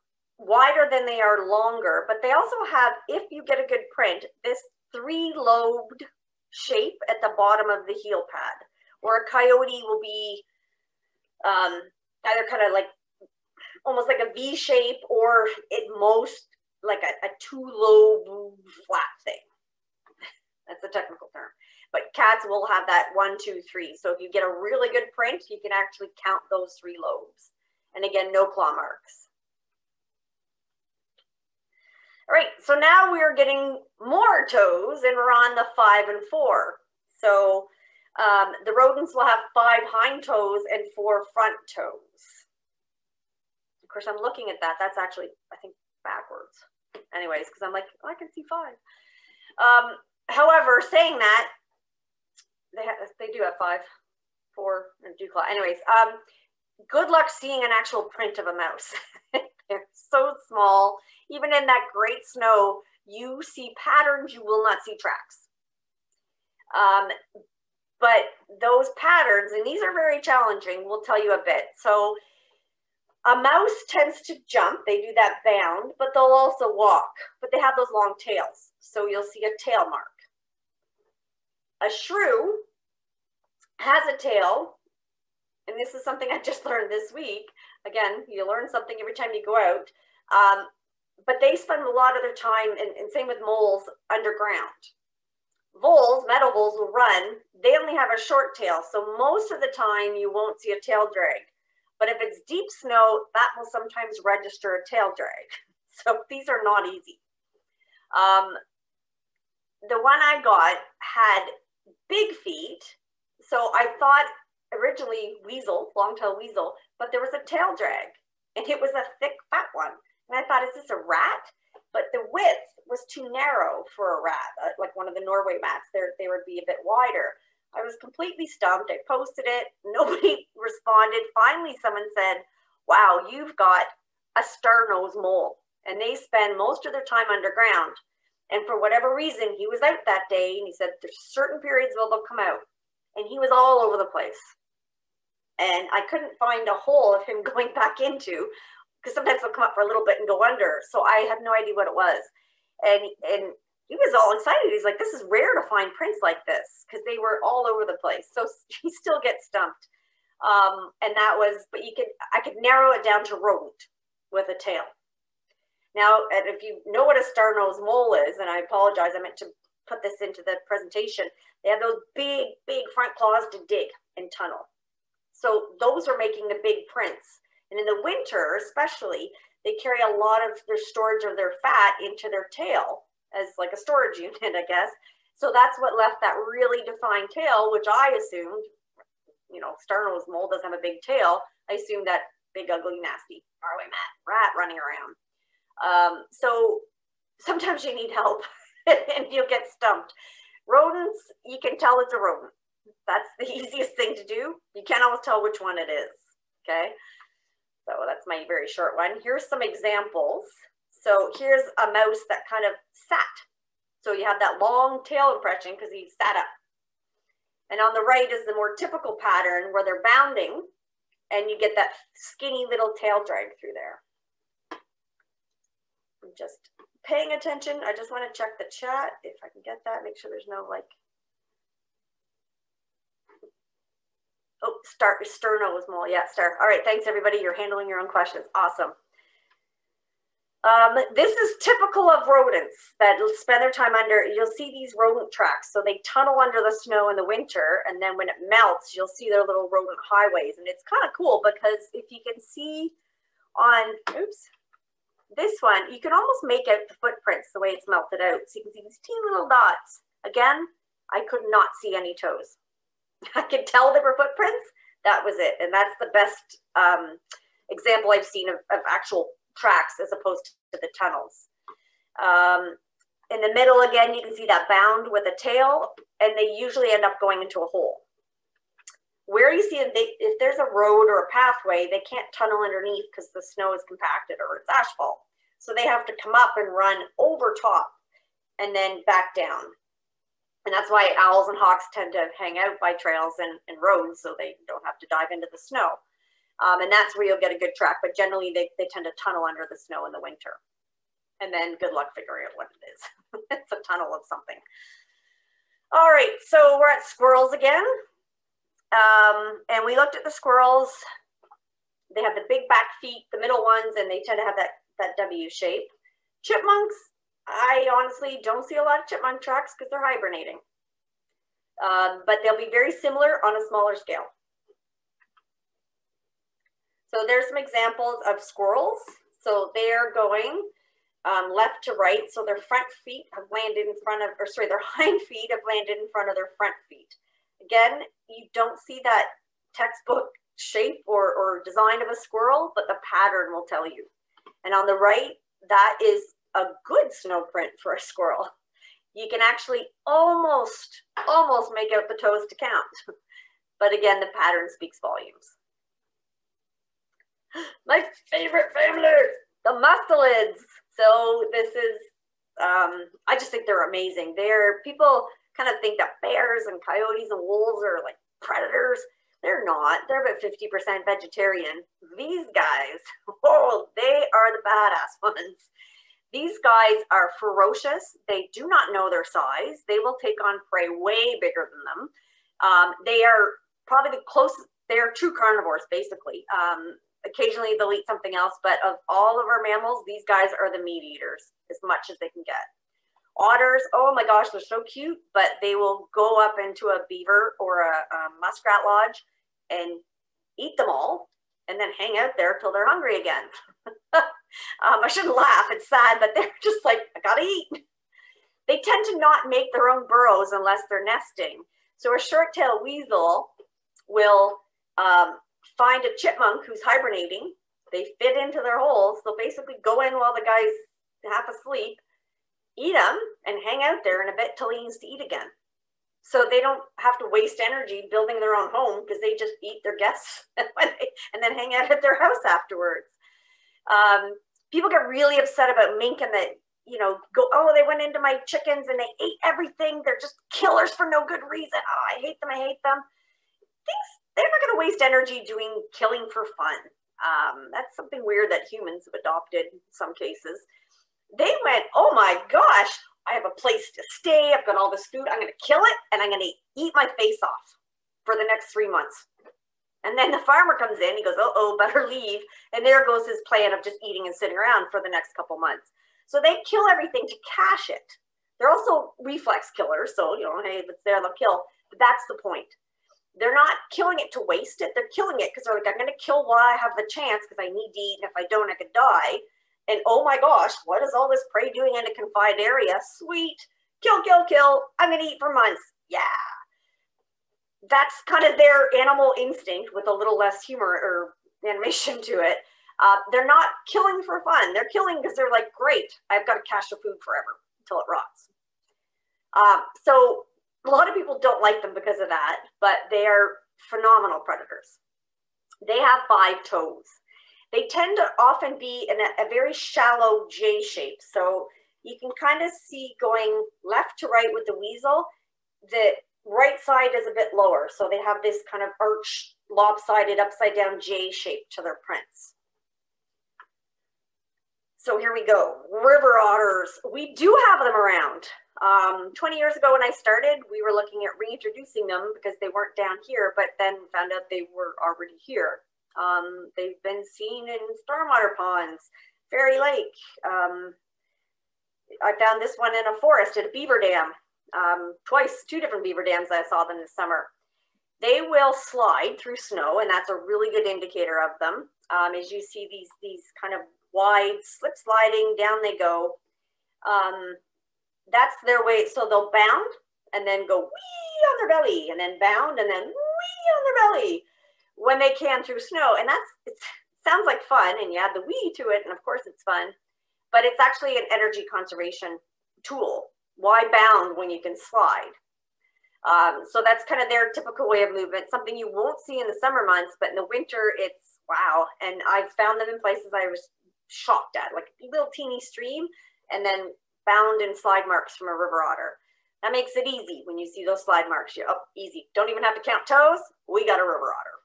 wider than they are longer, but they also have, if you get a good print, this three-lobed shape at the bottom of the heel pad, where a coyote will be um, either kind of like almost like a V shape or at most like a, a two-lobe flat thing. That's a technical term. But cats will have that one, two, three. So if you get a really good print, you can actually count those three lobes. And again, no claw marks. All right, so now we're getting more toes and we're on the five and four. So um, the rodents will have five hind toes and four front toes. Of course, I'm looking at that. That's actually, I think, backwards. Anyways, because I'm like, oh, I can see five. Um, however, saying that, they, they do have five, four, and do claw. Anyways, um, good luck seeing an actual print of a mouse. They're so small even in that great snow, you see patterns, you will not see tracks. Um, but those patterns, and these are very challenging, will tell you a bit. So a mouse tends to jump, they do that bound, but they'll also walk, but they have those long tails. So you'll see a tail mark. A shrew has a tail, and this is something I just learned this week. Again, you learn something every time you go out. Um, but they spend a lot of their time, and, and same with moles, underground. Voles, meadow voles will run, they only have a short tail, so most of the time you won't see a tail drag. But if it's deep snow, that will sometimes register a tail drag. So these are not easy. Um, the one I got had big feet, so I thought originally weasel, long-tailed weasel, but there was a tail drag, and it was a thick, fat one. And I thought, is this a rat? But the width was too narrow for a rat, uh, like one of the Norway rats. There, they would be a bit wider. I was completely stumped. I posted it. Nobody responded. Finally, someone said, wow, you've got a star-nosed mole. And they spend most of their time underground. And for whatever reason, he was out that day and he said there's certain periods where they'll come out. And he was all over the place. And I couldn't find a hole of him going back into because sometimes they'll come up for a little bit and go under. So I had no idea what it was. And and he was all excited. He's like, this is rare to find prints like this because they were all over the place. So he still gets stumped. Um, and that was, but you could, I could narrow it down to rodent with a tail. Now, if you know what a star-nosed mole is, and I apologize, I meant to put this into the presentation, they have those big, big front claws to dig and tunnel. So those are making the big prints. And in the winter, especially, they carry a lot of their storage of their fat into their tail as like a storage unit, I guess. So that's what left that really defined tail, which I assumed, you know, star-nosed mole doesn't have a big tail. I assumed that big, ugly, nasty Norway mat rat running around. Um, so sometimes you need help and you'll get stumped. Rodents, you can tell it's a rodent. That's the easiest thing to do. You can't always tell which one it is, okay? So that's my very short one. Here's some examples. So here's a mouse that kind of sat. So you have that long tail impression because he sat up. And on the right is the more typical pattern where they're bounding and you get that skinny little tail drag through there. I'm just paying attention. I just want to check the chat if I can get that, make sure there's no like Oh, start sterno was more. Yeah, star. All right, thanks everybody. You're handling your own questions. Awesome. Um, this is typical of rodents that spend their time under, you'll see these rodent tracks. So they tunnel under the snow in the winter, and then when it melts, you'll see their little rodent highways. And it's kind of cool because if you can see on, oops, this one, you can almost make out the footprints the way it's melted out. So you can see these teeny little dots. Again, I could not see any toes. I could tell there were footprints. That was it. And that's the best um, example I've seen of, of actual tracks as opposed to the tunnels. Um, in the middle, again, you can see that bound with a tail, and they usually end up going into a hole. Where you see if, they, if there's a road or a pathway, they can't tunnel underneath because the snow is compacted or it's asphalt. So they have to come up and run over top and then back down. And that's why owls and hawks tend to hang out by trails and, and roads so they don't have to dive into the snow. Um, and that's where you'll get a good track, but generally they, they tend to tunnel under the snow in the winter. And then good luck figuring out what it is. it's a tunnel of something. All right, so we're at squirrels again. Um, and we looked at the squirrels. They have the big back feet, the middle ones, and they tend to have that, that W shape. Chipmunks, I honestly don't see a lot of chipmunk tracks because they're hibernating. Um, but they'll be very similar on a smaller scale. So there's some examples of squirrels. So they're going um, left to right. So their front feet have landed in front of, or sorry, their hind feet have landed in front of their front feet. Again, you don't see that textbook shape or, or design of a squirrel, but the pattern will tell you. And on the right, that is a good snow print for a squirrel. You can actually almost, almost make out the toes to count. But again, the pattern speaks volumes. My favorite family, the mustelids. So this is, um, I just think they're amazing. They're, people kind of think that bears and coyotes and wolves are like predators. They're not. They're about 50% vegetarian. These guys, oh, they are the badass ones. These guys are ferocious. They do not know their size. They will take on prey way bigger than them. Um, they are probably the closest, they are true carnivores, basically. Um, occasionally they'll eat something else, but of all of our mammals, these guys are the meat eaters as much as they can get. Otters, oh my gosh, they're so cute, but they will go up into a beaver or a, a muskrat lodge and eat them all and then hang out there till they're hungry again. um, I shouldn't laugh, it's sad, but they're just like, I gotta eat. They tend to not make their own burrows unless they're nesting. So a short-tailed weasel will um, find a chipmunk who's hibernating. They fit into their holes. They'll basically go in while the guy's half asleep, eat them, and hang out there in a bit till he needs to eat again. So they don't have to waste energy building their own home because they just eat their guests and then hang out at their house afterwards. Um, people get really upset about mink and that, you know, go, oh, they went into my chickens and they ate everything. They're just killers for no good reason. Oh, I hate them. I hate them. Things, they're not going to waste energy doing killing for fun. Um, that's something weird that humans have adopted in some cases. They went, oh my gosh, I have a place to stay. I've got all this food. I'm going to kill it and I'm going to eat my face off for the next three months. And then the farmer comes in, he goes, oh, oh, better leave. And there goes his plan of just eating and sitting around for the next couple months. So they kill everything to cache it. They're also reflex killers. So, you know, hey, if it's there, they'll kill. But that's the point. They're not killing it to waste it. They're killing it because they're like, I'm going to kill while I have the chance because I need to eat. And if I don't, I could die. And oh my gosh, what is all this prey doing in a confined area? Sweet. Kill, kill, kill. I'm going to eat for months. Yeah that's kind of their animal instinct with a little less humor or animation to it. Uh, they're not killing for fun. They're killing because they're like, great, I've got a cache of food forever until it rots. Um, so a lot of people don't like them because of that, but they are phenomenal predators. They have five toes. They tend to often be in a, a very shallow J shape. So you can kind of see going left to right with the weasel, the right side is a bit lower. So they have this kind of arch, lopsided, upside down J shape to their prints. So here we go, river otters. We do have them around. Um, 20 years ago when I started, we were looking at reintroducing them because they weren't down here, but then found out they were already here. Um, they've been seen in stormwater ponds, Fairy Lake. Um, I found this one in a forest at a beaver dam. Um, twice, two different beaver dams I saw them this summer. They will slide through snow, and that's a really good indicator of them. Um, as you see these, these kind of wide slip sliding, down they go. Um, that's their way. So they'll bound and then go wee on their belly and then bound and then wee on their belly when they can through snow. And that's, it sounds like fun and you add the wee to it and of course it's fun, but it's actually an energy conservation tool. Why bound when you can slide? Um, so that's kind of their typical way of movement, something you won't see in the summer months, but in the winter, it's wow. And I've found them in places I was shocked at, like a little teeny stream, and then bound in slide marks from a river otter. That makes it easy when you see those slide marks. You're up oh, easy. Don't even have to count toes. We got a river otter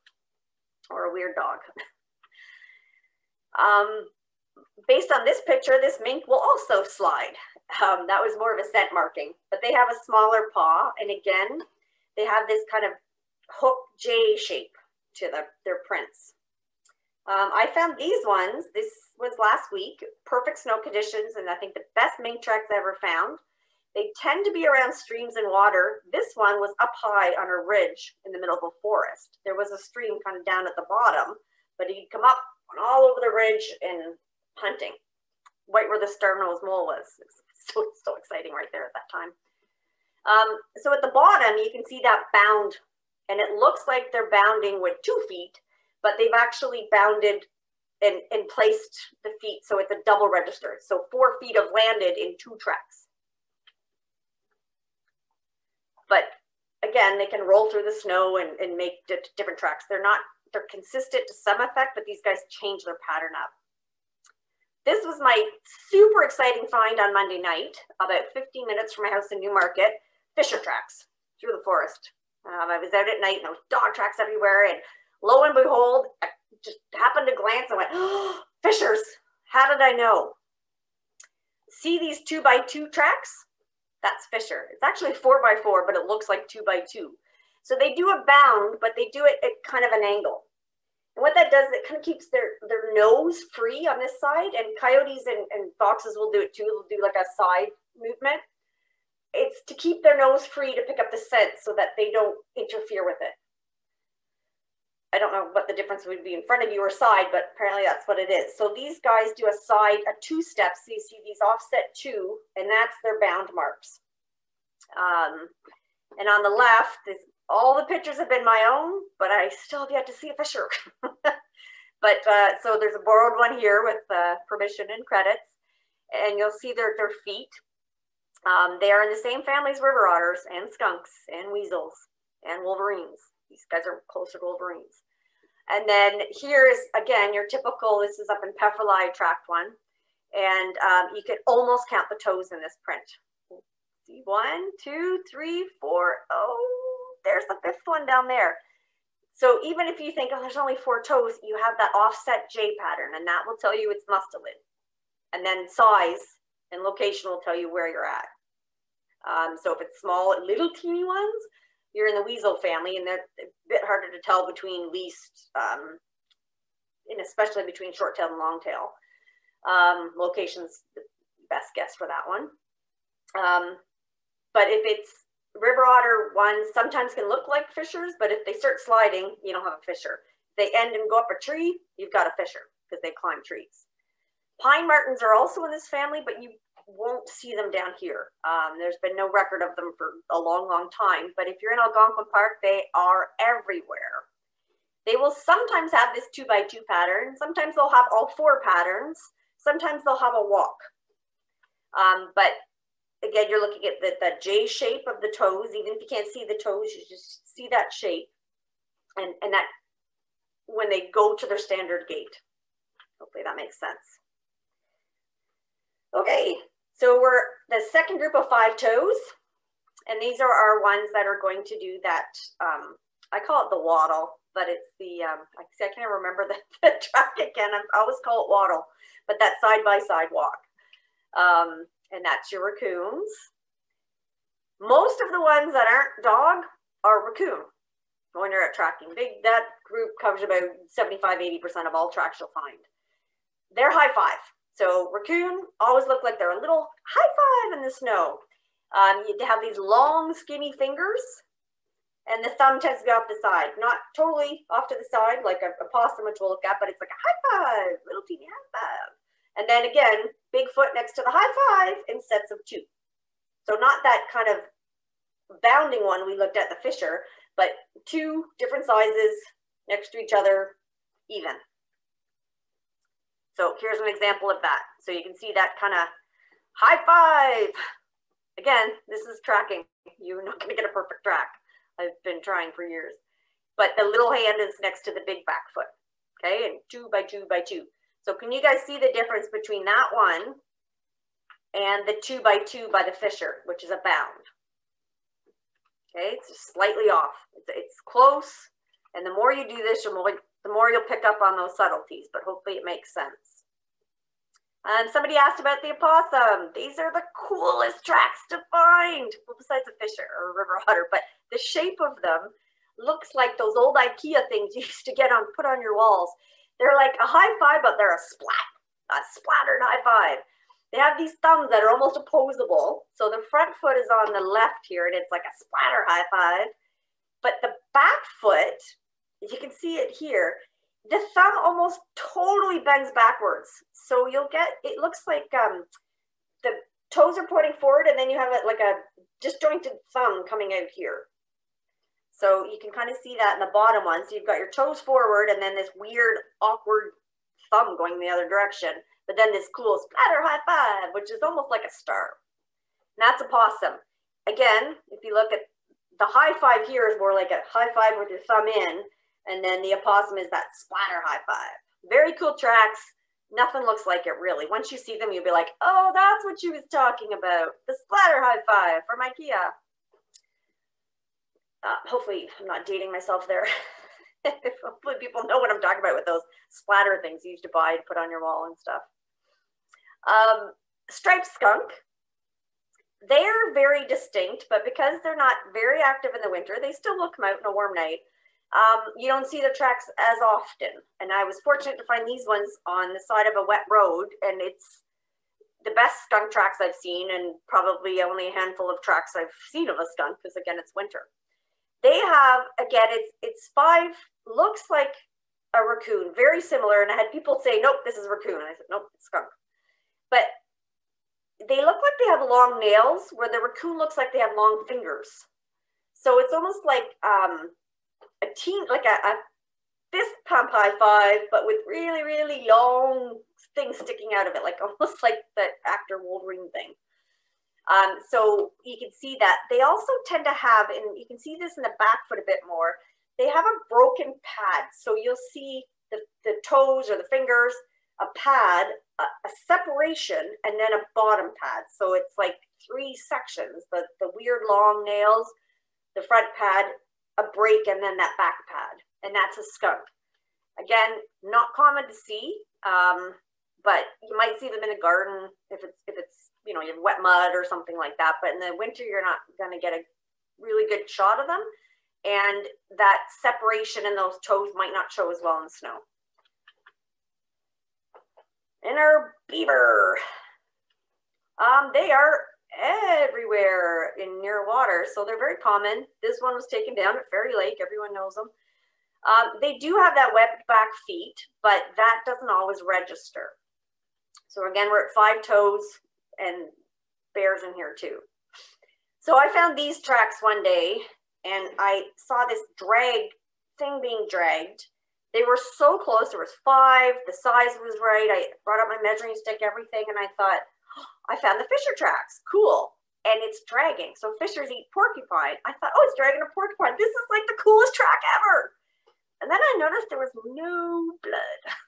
or a weird dog. um, based on this picture, this mink will also slide. Um, that was more of a scent marking, but they have a smaller paw. And again, they have this kind of hook J shape to the, their prints. Um, I found these ones, this was last week, perfect snow conditions, and I think the best mink tracks I ever found. They tend to be around streams and water. This one was up high on a ridge in the middle of a forest. There was a stream kind of down at the bottom, but he'd come up all over the ridge and hunting, right where the star-nosed mole was. So, so exciting right there at that time. Um, so at the bottom, you can see that bound, and it looks like they're bounding with two feet, but they've actually bounded and, and placed the feet so it's a double register. So four feet have landed in two tracks. But again, they can roll through the snow and, and make different tracks. They're not, they're consistent to some effect, but these guys change their pattern up. This was my super exciting find on Monday night, about 15 minutes from my house in Newmarket, Fisher tracks through the forest. Um, I was out at night and there was dog tracks everywhere and lo and behold, I just happened to glance and went, oh, fishers, how did I know? See these two by two tracks? That's Fisher. It's actually four by four, but it looks like two by two. So they do a bound, but they do it at kind of an angle. And what that does, it kind of keeps their, their nose free on this side. And coyotes and, and foxes will do it too. They'll do like a side movement. It's to keep their nose free to pick up the scent so that they don't interfere with it. I don't know what the difference would be in front of you or side, but apparently that's what it is. So these guys do a side, a two step. So you see these offset two, and that's their bound marks. Um, and on the left, is all the pictures have been my own, but I still have yet to see a fisher. but uh, so there's a borrowed one here with uh, permission and credits, and you'll see their, their feet. Um, they are in the same family as river otters and skunks and weasels and wolverines. These guys are closer to Wolverines. And then here's, again, your typical, this is up in Pefferlaw tract one. And um, you can almost count the toes in this print. See, one, two, three, four. Oh, there's the fifth one down there. So even if you think, oh, there's only four toes, you have that offset J pattern, and that will tell you it's mustelid. And then size and location will tell you where you're at. Um, so if it's small, little teeny ones, you're in the weasel family, and they're a bit harder to tell between least, um, and especially between short tail and long tail. Um, location's the best guess for that one. Um, but if it's river otter ones, sometimes can look like fishers, but if they start sliding, you don't have a fisher. If they end and go up a tree, you've got a fisher because they climb trees. Pine martens are also in this family, but you won't see them down here. Um, there's been no record of them for a long, long time. But if you're in Algonquin Park, they are everywhere. They will sometimes have this two by two pattern. Sometimes they'll have all four patterns. Sometimes they'll have a walk. Um, but again, you're looking at the, the J shape of the toes. Even if you can't see the toes, you just see that shape. And, and that when they go to their standard gait. Hopefully that makes sense. Okay, so we're the second group of five toes. And these are our ones that are going to do that, um, I call it the waddle, but it's the, um, I, can't remember the, the track again. I always call it waddle, but that side-by-side -side walk. Um, and that's your raccoons. Most of the ones that aren't dog are raccoon when you're at tracking. Big, that group covers about 75, 80% of all tracks you'll find. They're high five. So raccoon always look like they're a little high five in the snow. Um, you have these long, skinny fingers, and the thumb tends to be off the side, not totally off to the side like a, a possum, which we'll look at, but it's like a high five, little teeny high five. And then again, big foot next to the high five in sets of two. So not that kind of bounding one we looked at the Fisher, but two different sizes next to each other, even. So here's an example of that. So you can see that kind of high five. Again, this is tracking. You're not going to get a perfect track. I've been trying for years. But the little hand is next to the big back foot. Okay, and two by two by two. So can you guys see the difference between that one and the two by two by the Fisher, which is a bound? Okay, it's slightly off. It's, it's close. And the more you do this, the more, the more you'll pick up on those subtleties, but hopefully it makes sense. And somebody asked about the opossum. These are the coolest tracks to find. Well, besides a Fisher or a river otter, but the shape of them looks like those old Ikea things you used to get on put on your walls. They're like a high five, but they're a splat, a splattered high five. They have these thumbs that are almost opposable. So the front foot is on the left here, and it's like a splatter high five. But the back foot, you can see it here, the thumb almost totally bends backwards. So you'll get, it looks like um, the toes are pointing forward, and then you have it like a disjointed thumb coming out here. So you can kind of see that in the bottom one. So you've got your toes forward and then this weird, awkward thumb going the other direction. But then this cool splatter high five, which is almost like a star. And that's a possum. Again, if you look at the high five here is more like a high five with your thumb in. And then the opossum is that splatter high five. Very cool tracks. Nothing looks like it really. Once you see them, you'll be like, oh, that's what she was talking about. The splatter high five from Ikea. Uh, hopefully, I'm not dating myself there. hopefully, people know what I'm talking about with those splatter things you used to buy to put on your wall and stuff. Um, striped skunk. They're very distinct, but because they're not very active in the winter, they still will come out in a warm night. Um, you don't see the tracks as often. And I was fortunate to find these ones on the side of a wet road, and it's the best skunk tracks I've seen, and probably only a handful of tracks I've seen of a skunk, because again, it's winter. They have, again, it's, it's five, looks like a raccoon, very similar. And I had people say, nope, this is a raccoon. And I said, nope, it's skunk. But they look like they have long nails where the raccoon looks like they have long fingers. So it's almost like um, a teen, like a, a fist pump high five, but with really, really long things sticking out of it, like almost like the actor Wolverine thing. Um, so you can see that they also tend to have, and you can see this in the back foot a bit more, they have a broken pad. So you'll see the, the toes or the fingers, a pad, a, a separation, and then a bottom pad. So it's like three sections, the, the weird long nails, the front pad, a break, and then that back pad. And that's a skunk. Again, not common to see, um, but you might see them in a garden if it's if it's you know, you have wet mud or something like that. But in the winter, you're not going to get a really good shot of them. And that separation in those toes might not show as well in the snow. Inner beaver. Um, they are everywhere in near water, so they're very common. This one was taken down at Fairy Lake. Everyone knows them. Um, they do have that webbed back feet, but that doesn't always register. So again, we're at five toes, and bears in here too. So I found these tracks one day and I saw this drag thing being dragged. They were so close. There was five. The size was right. I brought out my measuring stick, everything, and I thought, oh, I found the Fisher tracks. Cool. and it's dragging. So fishers eat porcupine. I thought, oh, it's dragging a porcupine. This is like the coolest track ever. And then I noticed there was no blood.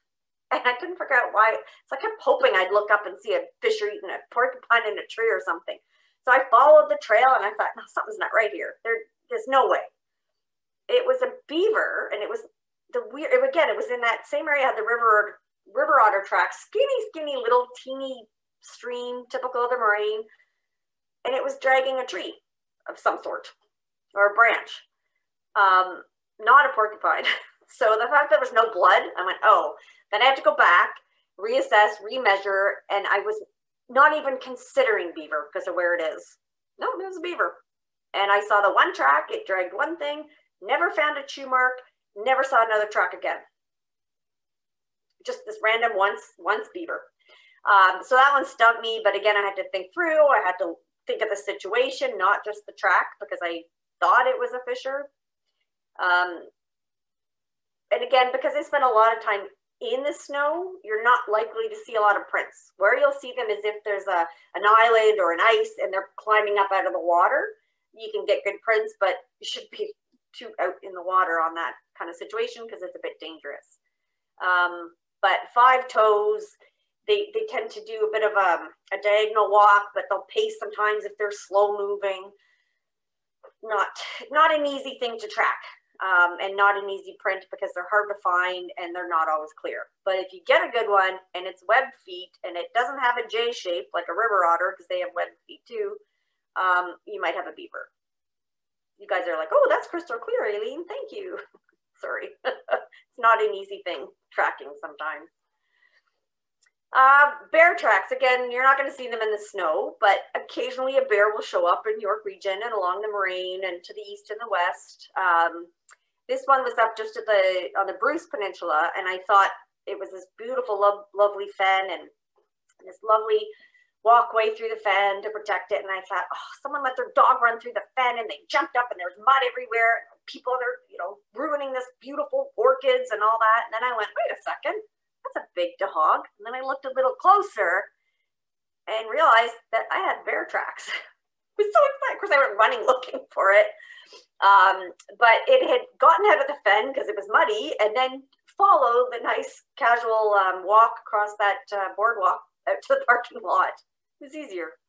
And I couldn't figure out why. So I kept hoping I'd look up and see a fisher eating a porcupine in a tree or something. So I followed the trail and I thought, no, something's not right here. There, there's no way. It was a beaver and it was the weird, again, it was in that same area, the river, river otter track, skinny, skinny little teeny stream, typical of the moraine and it was dragging a tree of some sort or a branch, um, not a porcupine. so the fact that there was no blood, I went, oh, then I had to go back, reassess, remeasure, and I was not even considering beaver because of where it is. No, it was a beaver. And I saw the one track, it dragged one thing, never found a chew mark, never saw another track again. Just this random once, once beaver. Um, so that one stumped me, but again, I had to think through. I had to think of the situation, not just the track, because I thought it was a fisher. Um, and again, because I spent a lot of time in the snow, you're not likely to see a lot of prints. Where you'll see them is if there's a an island or an ice and they're climbing up out of the water, you can get good prints, but you should be too out in the water on that kind of situation because it's a bit dangerous. Um, but five toes, they, they tend to do a bit of a, a diagonal walk, but they'll pace sometimes if they're slow moving. Not, not an easy thing to track um, and not an easy print because they're hard to find and they're not always clear. But if you get a good one and it's webbed feet and it doesn't have a J shape like a river otter because they have webbed feet too, um, you might have a beaver. You guys are like, oh, that's crystal clear, Aileen. Thank you. Sorry. it's not an easy thing tracking sometimes. Uh, bear tracks, again, you're not going to see them in the snow, but occasionally a bear will show up in York region and along the moraine and to the east and the west. Um, this one was up just at the on the Bruce Peninsula, and I thought it was this beautiful, lo lovely fen and this lovely walkway through the fen to protect it. And I thought, oh, someone let their dog run through the fen and they jumped up and there was mud everywhere. People are, you know, ruining this beautiful orchids and all that. And then I went, wait a second that's a big dog. And then I looked a little closer and realized that I had bear tracks. I was so excited. Of course, I went running looking for it. Um, but it had gotten out of the fen because it was muddy and then followed the nice casual um, walk across that uh, boardwalk out to the parking lot. It was easier.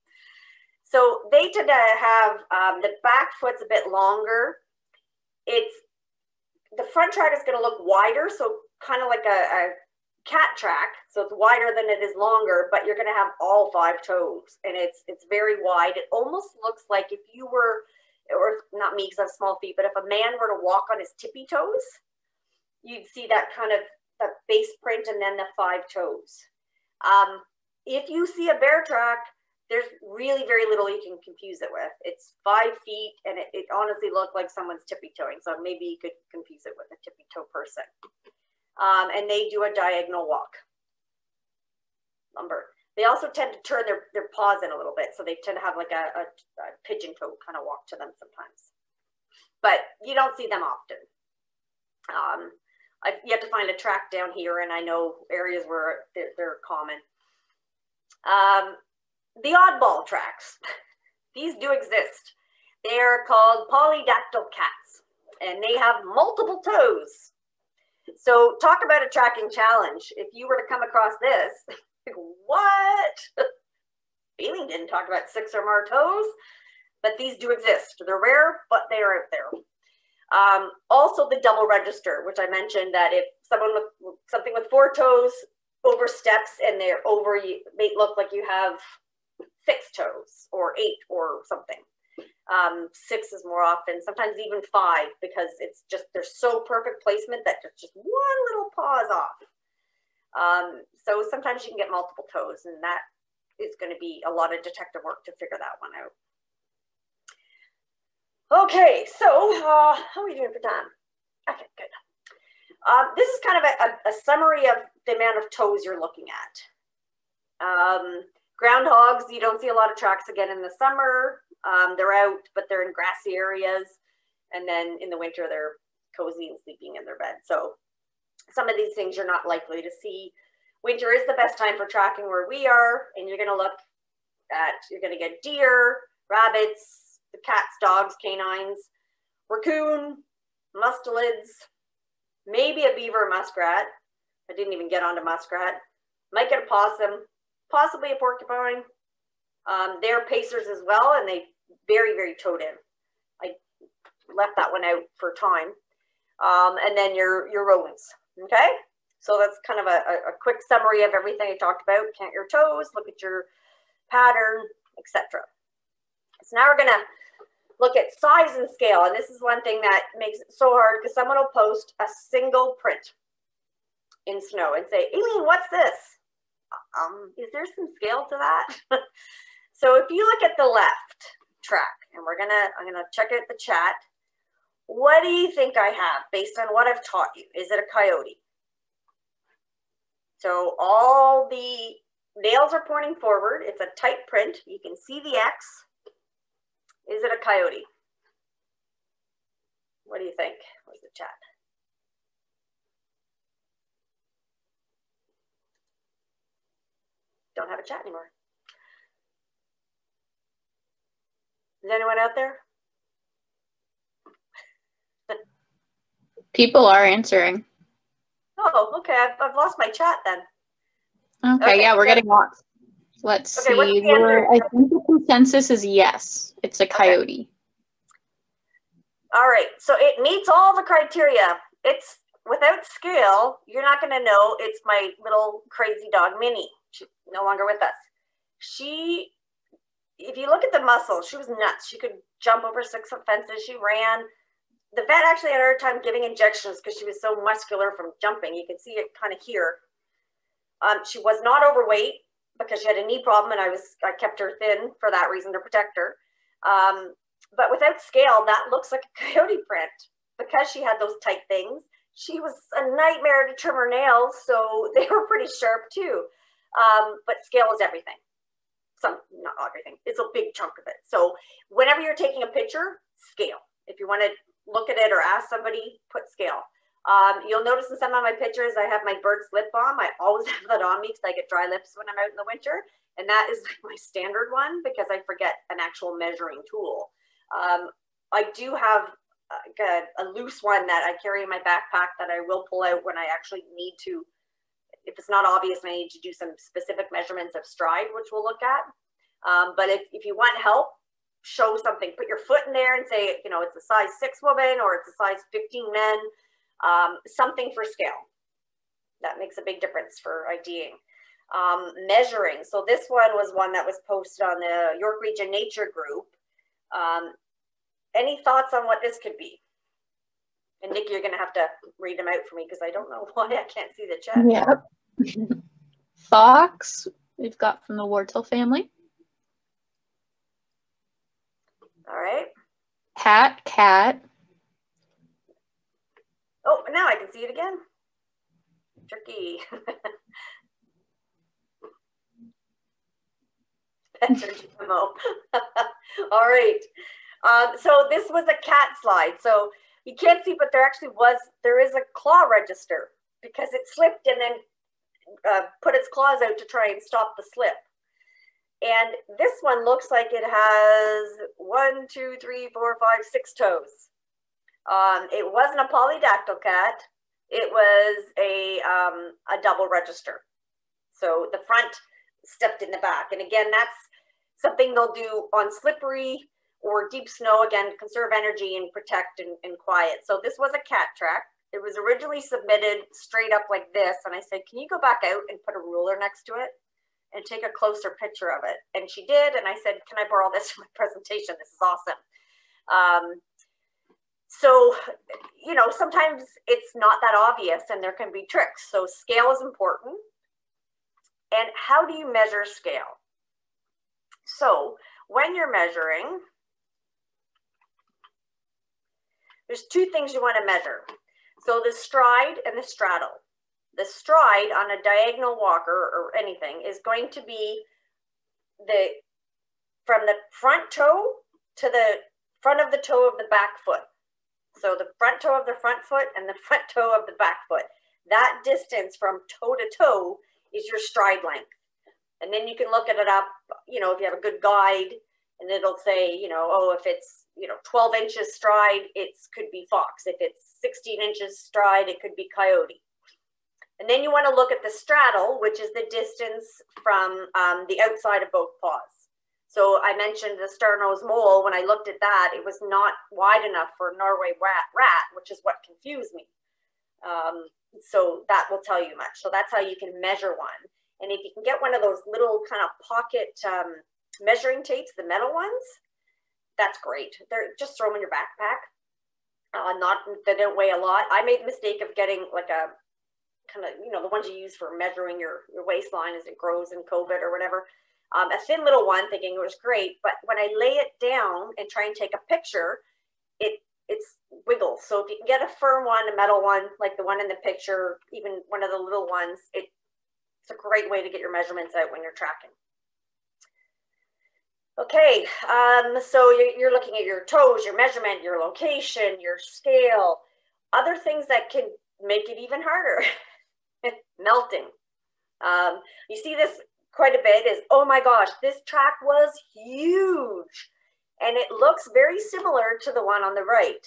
So they tend to have um, the back foot's a bit longer. It's the front track is going to look wider, so kind of like a, a cat track, so it's wider than it is longer, but you're going to have all five toes, and it's it's very wide. It almost looks like if you were, or not me because I have small feet, but if a man were to walk on his tippy toes, you'd see that kind of that base print and then the five toes. Um, if you see a bear track, there's really very little you can confuse it with. It's five feet, and it, it honestly looked like someone's tippy toeing. So maybe you could confuse it with a tippy toe person um, and they do a diagonal walk. Lumber. They also tend to turn their, their paws in a little bit, so they tend to have like a, a, a pigeon toe kind of walk to them sometimes. But you don't see them often. Um, I've yet to find a track down here, and I know areas where they're, they're common. Um, the oddball tracks. These do exist. They are called polydactyl cats, and they have multiple toes. So talk about a tracking challenge. If you were to come across this, like, what? Aileen didn't talk about six or more toes, but these do exist. They're rare, but they are out there. Um, also the double register, which I mentioned that if someone with something with four toes oversteps and they're over, you may look like you have six toes or eight or something. Um, six is more often, sometimes even five, because it's just, they're so perfect placement that just one little is off. Um, so sometimes you can get multiple toes and that is going to be a lot of detective work to figure that one out. Okay, so uh, how are we doing for time? Okay, good. Um, this is kind of a, a, a, summary of the amount of toes you're looking at. Um, groundhogs, you don't see a lot of tracks again in the summer. Um, they're out, but they're in grassy areas. And then in the winter, they're cozy and sleeping in their bed. So some of these things you're not likely to see. Winter is the best time for tracking where we are, and you're going to look at, you're going to get deer, rabbits, the cats, dogs, canines, raccoon, mustelids, maybe a beaver muskrat. I didn't even get onto muskrat. Might get a possum, possibly a porcupine. Um, they're pacers as well, and they very, very totem. I left that one out for time. Um, and then your, your rodents, okay? So that's kind of a, a, quick summary of everything I talked about. Count your toes, look at your pattern, etc. So now we're gonna look at size and scale. And this is one thing that makes it so hard because someone will post a single print in snow and say, Aileen, what's this? Um, is there some scale to that? so if you look at the left track, and we're gonna, I'm gonna check out the chat. What do you think I have based on what I've taught you? Is it a coyote? So all the nails are pointing forward. It's a tight print. You can see the X. Is it a coyote? What do you think? Where's the chat? Don't have a chat anymore. Is anyone out there? People are answering. Oh, okay. I've, I've lost my chat then. Okay, okay yeah, we're so, getting lots. Let's okay, see. I think the consensus is yes. It's a coyote. Okay. All right. So it meets all the criteria. It's without scale, you're not going to know it's my little crazy dog, Minnie. She's no longer with us. She, if you look at the muscle, she was nuts. She could jump over six fences. She ran the vet actually had a hard time giving injections because she was so muscular from jumping. You can see it kind of here. Um, she was not overweight because she had a knee problem, and I was I kept her thin for that reason to protect her. Um, but without scale, that looks like a coyote print because she had those tight things. She was a nightmare to trim her nails, so they were pretty sharp too. Um, but scale is everything. Some, not everything. It's a big chunk of it. So whenever you're taking a picture, scale. If you want to look at it or ask somebody, put scale. Um, you'll notice in some of my pictures, I have my Burt's lip balm. I always have that on me because I get dry lips when I'm out in the winter. And that is like my standard one because I forget an actual measuring tool. Um, I do have a, a, loose one that I carry in my backpack that I will pull out when I actually need to. If it's not obvious, I need to do some specific measurements of stride, which we'll look at. Um, but if, if you want help, show something, put your foot in there and say, you know, it's a size six woman or it's a size 15 men, um, something for scale. That makes a big difference for IDing. Um, measuring. So this one was one that was posted on the York Region Nature Group. Um, any thoughts on what this could be? And Nikki, you're going to have to read them out for me because I don't know why I can't see the chat. Yeah. Fox, we've got from the Whartle family. All right. Cat, cat. Oh, now I can see it again. Turkey. GMO. All right. Um, so this was a cat slide. So you can't see, but there actually was, there is a claw register because it slipped and then uh, put its claws out to try and stop the slip. And this one looks like it has one, two, three, four, five, six toes. Um, it wasn't a polydactyl cat. It was a, um, a double register. So the front stepped in the back. And again, that's something they'll do on slippery or deep snow, again, conserve energy and protect and, and quiet. So this was a cat track. It was originally submitted straight up like this. And I said, can you go back out and put a ruler next to it? and take a closer picture of it. And she did. And I said, Can I borrow this for my presentation? This is awesome. Um, so, you know, sometimes it's not that obvious and there can be tricks. So, scale is important. And how do you measure scale? So, when you're measuring, there's two things you want to measure. So, the stride and the straddle the stride on a diagonal walker or anything is going to be the from the front toe to the front of the toe of the back foot. So the front toe of the front foot and the front toe of the back foot. That distance from toe to toe is your stride length. And then you can look at it up, you know, if you have a good guide and it'll say, you know, oh, if it's, you know, 12 inches stride, it could be fox. If it's 16 inches stride, it could be coyote. And then you want to look at the straddle, which is the distance from um, the outside of both paws. So I mentioned the star-nose mole. When I looked at that, it was not wide enough for Norway rat, rat which is what confused me. Um, so that will tell you much. So that's how you can measure one. And if you can get one of those little kind of pocket um, measuring tapes, the metal ones, that's great. They're just throw them in your backpack. Uh, not they don't weigh a lot. I made the mistake of getting like a kind of you know the ones you use for measuring your your waistline as it grows in COVID or whatever. Um, a thin little one, thinking it was great, but when I lay it down and try and take a picture, it it's wiggles. So if you can get a firm one, a metal one, like the one in the picture, even one of the little ones, it, it's a great way to get your measurements out when you're tracking. Okay, um, so you're, looking at your toes, your measurement, your location, your scale, other things that can make it even harder. Melting. Um, you see this quite a bit is, oh my gosh, this track was huge. And it looks very similar to the one on the right.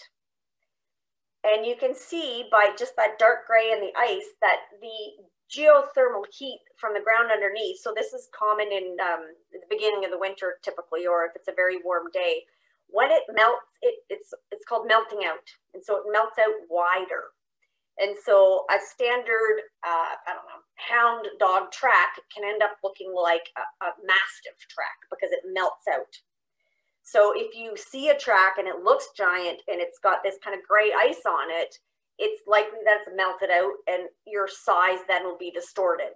And you can see by just that dark gray in the ice that the geothermal heat from the ground underneath. So this is common in um, the beginning of the winter typically, or if it's a very warm day. When it melts, it, it's, it's called melting out. And so it melts out wider. And so a standard, uh, I don't know, hound dog track can end up looking like a, a mastiff track because it melts out. So if you see a track and it looks giant and it's got this kind of gray ice on it, it's likely that it's melted out and your size then will be distorted.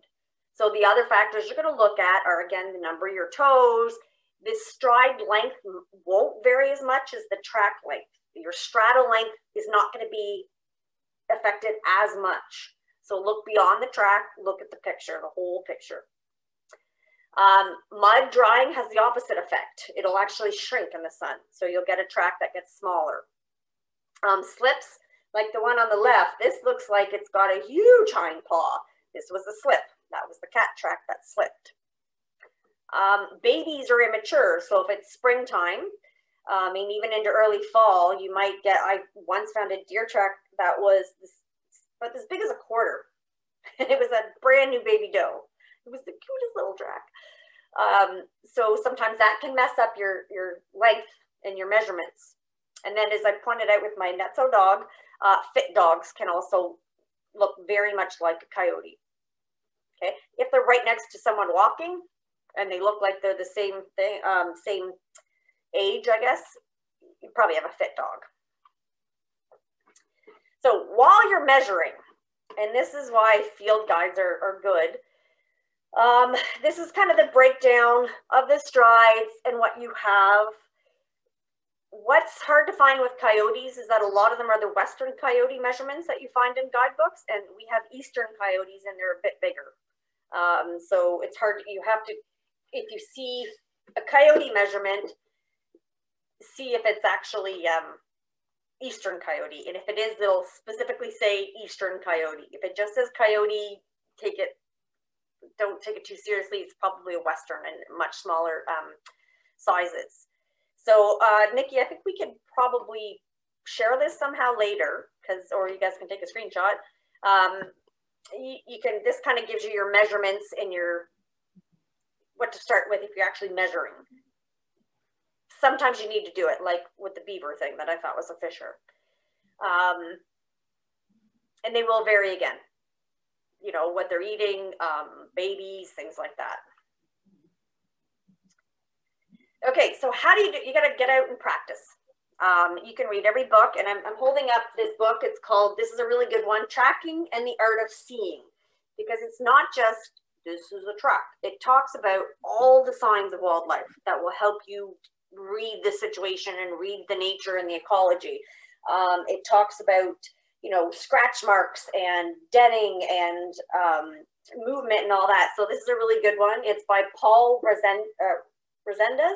So the other factors you're going to look at are again the number of your toes. This stride length won't vary as much as the track length. Your straddle length is not going to be affected as much. So look beyond the track, look at the picture, the whole picture. Um, mud drying has the opposite effect. It'll actually shrink in the sun. So you'll get a track that gets smaller. Um, slips, like the one on the left, this looks like it's got a huge hind paw. This was a slip. That was the cat track that slipped. Um, babies are immature. So if it's springtime, I mean, even into early fall, you might get, I once found a deer track that was this, about as big as a quarter. And it was a brand new baby doe. It was the cutest little track. Um, so sometimes that can mess up your, your length and your measurements. And then as I pointed out with my Netzo dog, uh, fit dogs can also look very much like a coyote. Okay, if they're right next to someone walking and they look like they're the same thing, um, same age, I guess, you probably have a fit dog. So while you're measuring, and this is why field guides are, are good, um, this is kind of the breakdown of the strides and what you have. What's hard to find with coyotes is that a lot of them are the Western coyote measurements that you find in guidebooks, and we have Eastern coyotes and they're a bit bigger. Um, so it's hard, you have to, if you see a coyote measurement, see if it's actually um, eastern coyote. And if it is, they'll specifically say eastern coyote. If it just says coyote, take it, don't take it too seriously. It's probably a western and much smaller um, sizes. So uh, Nikki, I think we could probably share this somehow later because, or you guys can take a screenshot. Um, you, you can, this kind of gives you your measurements and your, what to start with if you're actually measuring sometimes you need to do it, like with the beaver thing that I thought was a fisher. Um, and they will vary again. You know, what they're eating, um, babies, things like that. Okay, so how do you do, you gotta get out and practice. Um, you can read every book and I'm, I'm holding up this book. It's called, this is a really good one, Tracking and the Art of Seeing, because it's not just this is a track. It talks about all the signs of wildlife that will help you read the situation and read the nature and the ecology. Um, it talks about, you know, scratch marks and denning and um, movement and all that. So this is a really good one. It's by Paul Resend, uh, Rezendes.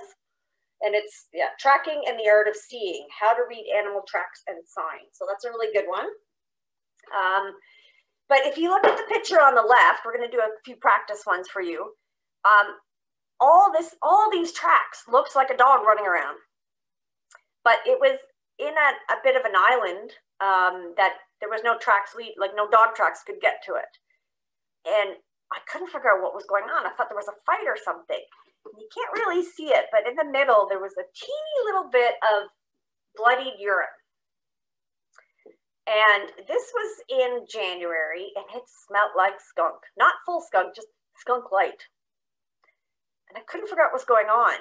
And it's yeah, tracking and the art of seeing, how to read animal tracks and signs. So that's a really good one. Um, but if you look at the picture on the left, we're going to do a few practice ones for you. Um, all this, all these tracks looks like a dog running around. But it was in a, a bit of an island um, that there was no tracks lead, like no dog tracks could get to it. And I couldn't figure out what was going on. I thought there was a fight or something. You can't really see it, but in the middle, there was a teeny little bit of bloodied urine. And this was in January and it smelled like skunk. Not full skunk, just skunk light. And I couldn't figure out what's going on.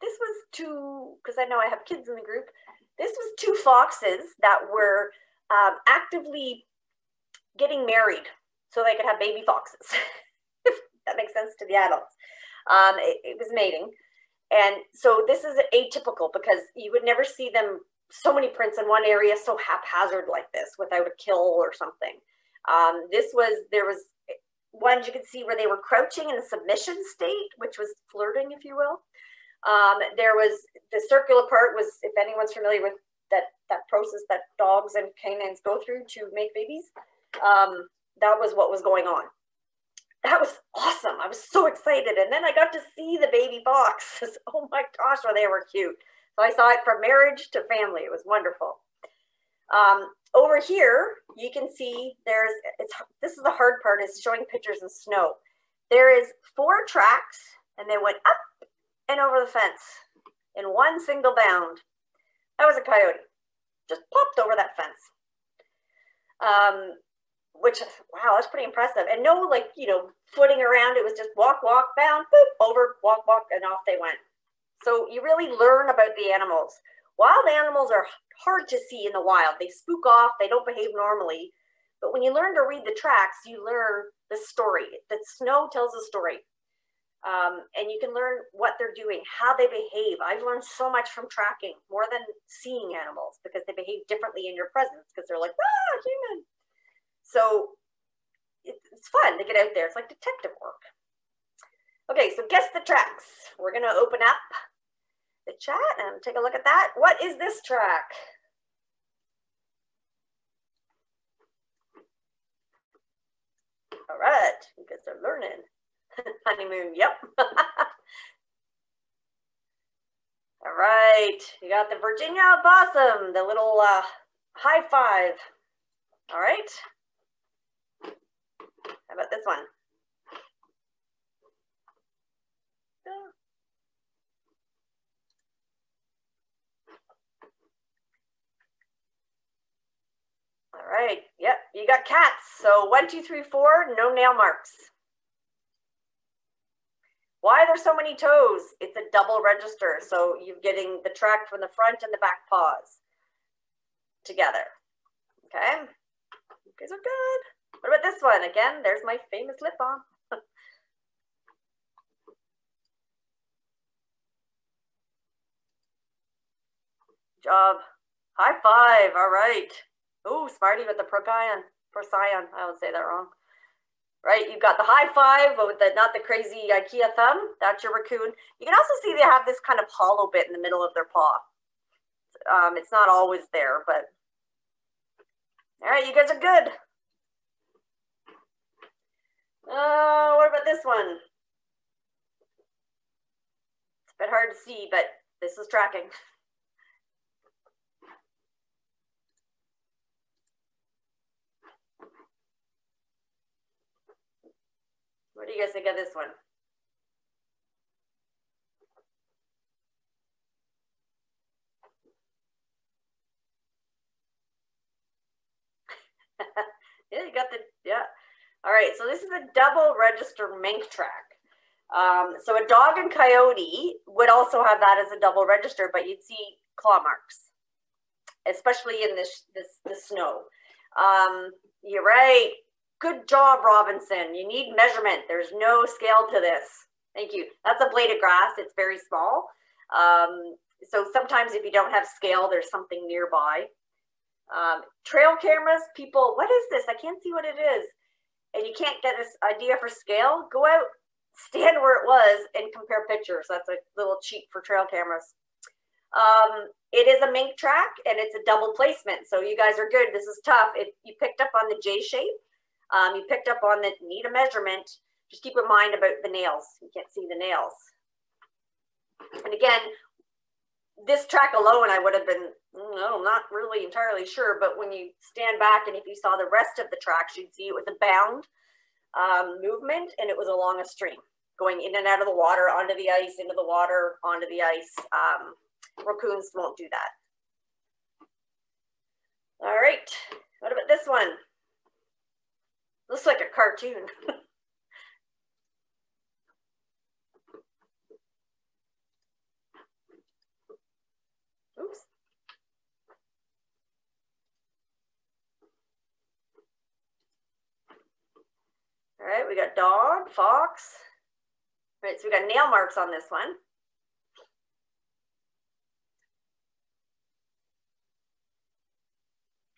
This was two, because I know I have kids in the group, this was two foxes that were um, actively getting married so they could have baby foxes. that makes sense to the adults. Um, it, it was mating. And so this is atypical because you would never see them so many prints in one area so haphazard like this without a kill or something. Um, this was, there was ones you could see where they were crouching in a submission state, which was flirting, if you will. Um, there was the circular part was, if anyone's familiar with that, that process that dogs and canines go through to make babies, um, that was what was going on. That was awesome. I was so excited. And then I got to see the baby foxes. oh my gosh, well, they were cute. So I saw it from marriage to family. It was wonderful. Um, over here, you can see there's, it's, this is the hard part is showing pictures of snow. There is four tracks and they went up and over the fence in one single bound. That was a coyote, just popped over that fence. Um, which, wow, that's pretty impressive. And no, like, you know, footing around, it was just walk, walk, bound, boop, over, walk, walk, and off they went. So you really learn about the animals. Wild animals are hard to see in the wild. They spook off, they don't behave normally. But when you learn to read the tracks, you learn the story. That snow tells a story. Um, and you can learn what they're doing, how they behave. I've learned so much from tracking, more than seeing animals, because they behave differently in your presence, because they're like, ah, human. So it's fun to get out there. It's like detective work. Okay, so guess the tracks. We're gonna open up the chat and take a look at that. What is this track? All right, you guys are learning. Honeymoon, yep. All right, you got the Virginia Opossum, the little uh, high five. All right. How about this one? All right. Yep. You got cats. So one, two, three, four, no nail marks. Why are there so many toes? It's a double register. So you're getting the track from the front and the back paws together. Okay. You guys are good. What about this one? Again, there's my famous lip balm. Job. High five. All right. Oh, Smarty with the procyon. Procyon. I would say that wrong. Right, you've got the high five with the not the crazy IKEA thumb. That's your raccoon. You can also see they have this kind of hollow bit in the middle of their paw. Um, it's not always there, but all right, you guys are good. Uh, what about this one? It's a bit hard to see, but this is tracking. What do you guys think of this one? yeah, you got the, yeah. All right, so this is a double register mink track. Um, so a dog and coyote would also have that as a double register, but you'd see claw marks, especially in this this the snow. Um, you're right. Good job, Robinson. You need measurement. There's no scale to this. Thank you. That's a blade of grass. It's very small. Um, so sometimes if you don't have scale, there's something nearby. Um, trail cameras, people, what is this? I can't see what it is and you can't get this idea for scale, go out, stand where it was, and compare pictures. That's a little cheat for trail cameras. Um, it is a mink track and it's a double placement. So you guys are good. This is tough. If you picked up on the J shape, um, you picked up on the need a measurement. Just keep in mind about the nails. You can't see the nails. And again, this track alone, I would have been, no, not really entirely sure, but when you stand back and if you saw the rest of the tracks, you'd see it was a bound um, movement and it was along a stream going in and out of the water, onto the ice, into the water, onto the ice. Um, raccoons won't do that. All right, what about this one? Looks like a cartoon. Oops. All right, we got dog, fox. All right, so we got nail marks on this one.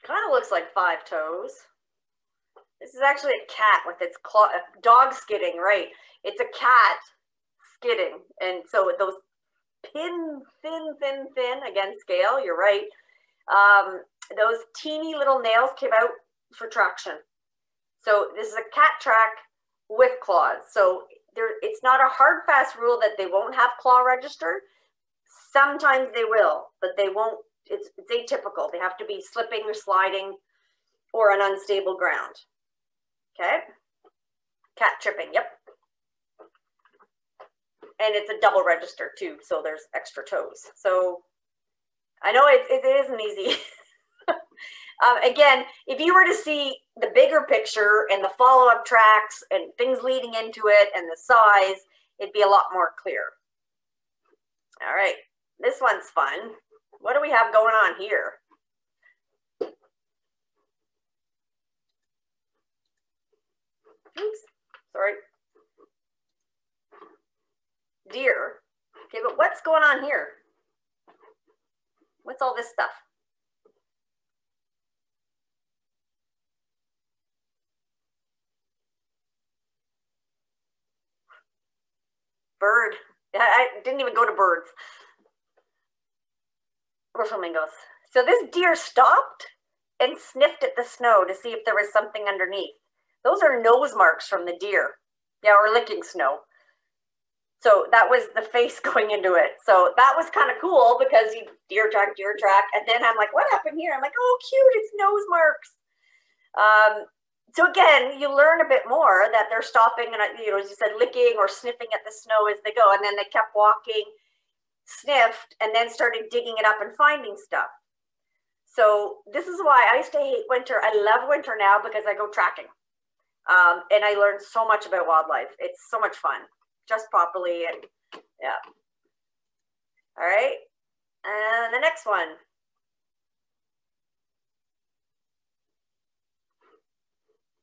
Kind of looks like five toes. This is actually a cat with its claw, dog skidding, right? It's a cat skidding. And so those pin, thin, thin, thin, again, scale, you're right. Um, those teeny little nails came out for traction. So this is a cat track with claws. So there, it's not a hard, fast rule that they won't have claw register. Sometimes they will, but they won't, it's, it's atypical. They have to be slipping or sliding or an unstable ground. Okay. Cat tripping, yep. And it's a double register too, so there's extra toes. So I know it, it isn't easy. um, again, if you were to see the bigger picture and the follow-up tracks and things leading into it and the size, it'd be a lot more clear. All right, this one's fun. What do we have going on here? Oops, sorry. Deer. Okay, but what's going on here? What's all this stuff? Bird. I didn't even go to birds. Or flamingos. So this deer stopped and sniffed at the snow to see if there was something underneath. Those are nose marks from the deer. Yeah, or licking snow. So that was the face going into it. So that was kind of cool because you deer track, deer track. And then I'm like, what happened here? I'm like, oh, cute, it's nose marks. Um, so again, you learn a bit more that they're stopping and, you know, as you said, licking or sniffing at the snow as they go. And then they kept walking, sniffed, and then started digging it up and finding stuff. So this is why I used to hate winter. I love winter now because I go tracking. Um, and I learned so much about wildlife. It's so much fun, just properly. And yeah. All right. And the next one.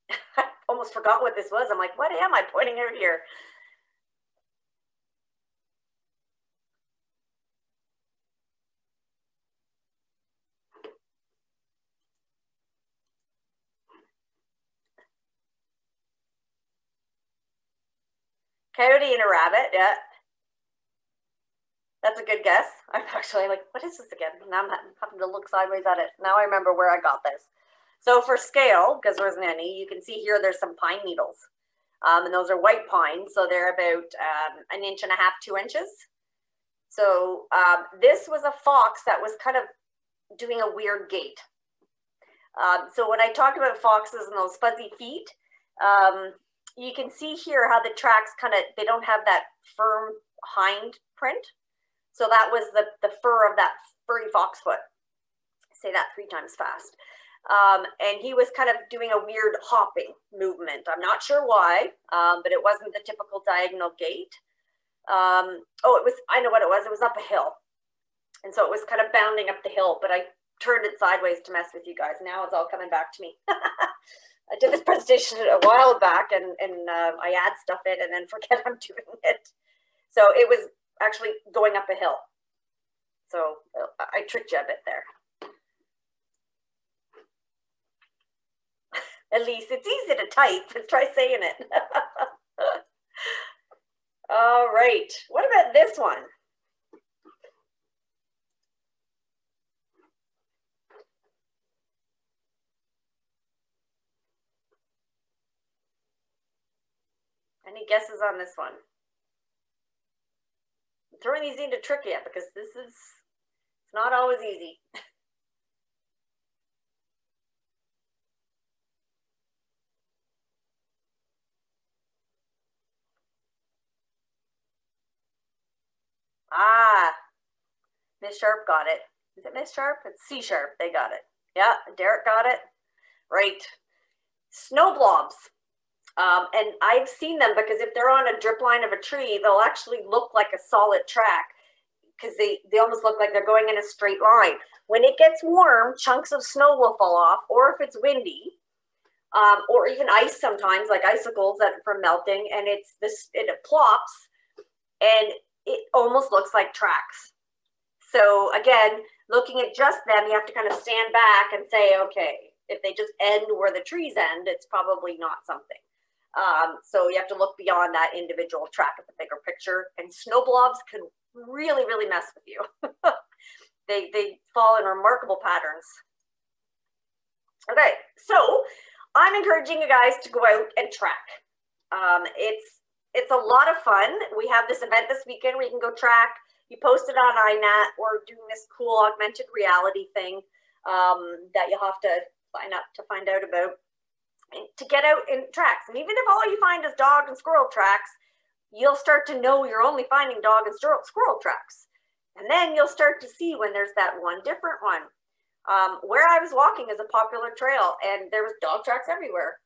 I almost forgot what this was. I'm like, what am I pointing out here? Coyote and a rabbit, yeah. That's a good guess. I'm actually like, what is this again? Now I'm having to look sideways at it. Now I remember where I got this. So for scale, because there isn't any, you can see here there's some pine needles. Um, and those are white pines, so they're about um, an inch and a half, two inches. So um, this was a fox that was kind of doing a weird gait. Um, so when I talked about foxes and those fuzzy feet, um, you can see here how the tracks kind of, they don't have that firm hind print. So that was the, the fur of that furry fox foot. Say that three times fast. Um, and he was kind of doing a weird hopping movement. I'm not sure why, um, but it wasn't the typical diagonal gait. Um, oh, it was, I know what it was. It was up a hill. And so it was kind of bounding up the hill, but I turned it sideways to mess with you guys. Now it's all coming back to me. I did this presentation a while back and, and uh, I add stuff in and then forget I'm doing it. So it was actually going up a hill. So uh, I tricked you a bit there. At least it's easy to type. Let's try saying it. All right. What about this one? Any guesses on this one? I'm throwing these in to trick you because this is it's not always easy. ah, Miss Sharp got it. Is it Miss Sharp? It's C Sharp. They got it. Yeah, Derek got it. Right. Snow blobs. Um, and I've seen them because if they're on a drip line of a tree, they'll actually look like a solid track because they, they almost look like they're going in a straight line. When it gets warm, chunks of snow will fall off, or if it's windy, um, or even ice sometimes, like icicles that from melting, and it's this it plops, and it almost looks like tracks. So again, looking at just them, you have to kind of stand back and say, okay, if they just end where the trees end, it's probably not something. Um, so you have to look beyond that individual track at the bigger picture. And snow blobs can really, really mess with you. they, they fall in remarkable patterns. Okay, so I'm encouraging you guys to go out and track. Um, it's it's a lot of fun. We have this event this weekend where you can go track. You post it on iNat. We're doing this cool augmented reality thing um, that you'll have to sign up to find out about to get out in tracks. And even if all you find is dog and squirrel tracks, you'll start to know you're only finding dog and squirrel tracks. And then you'll start to see when there's that one different one. Um, where I was walking is a popular trail and there was dog tracks everywhere.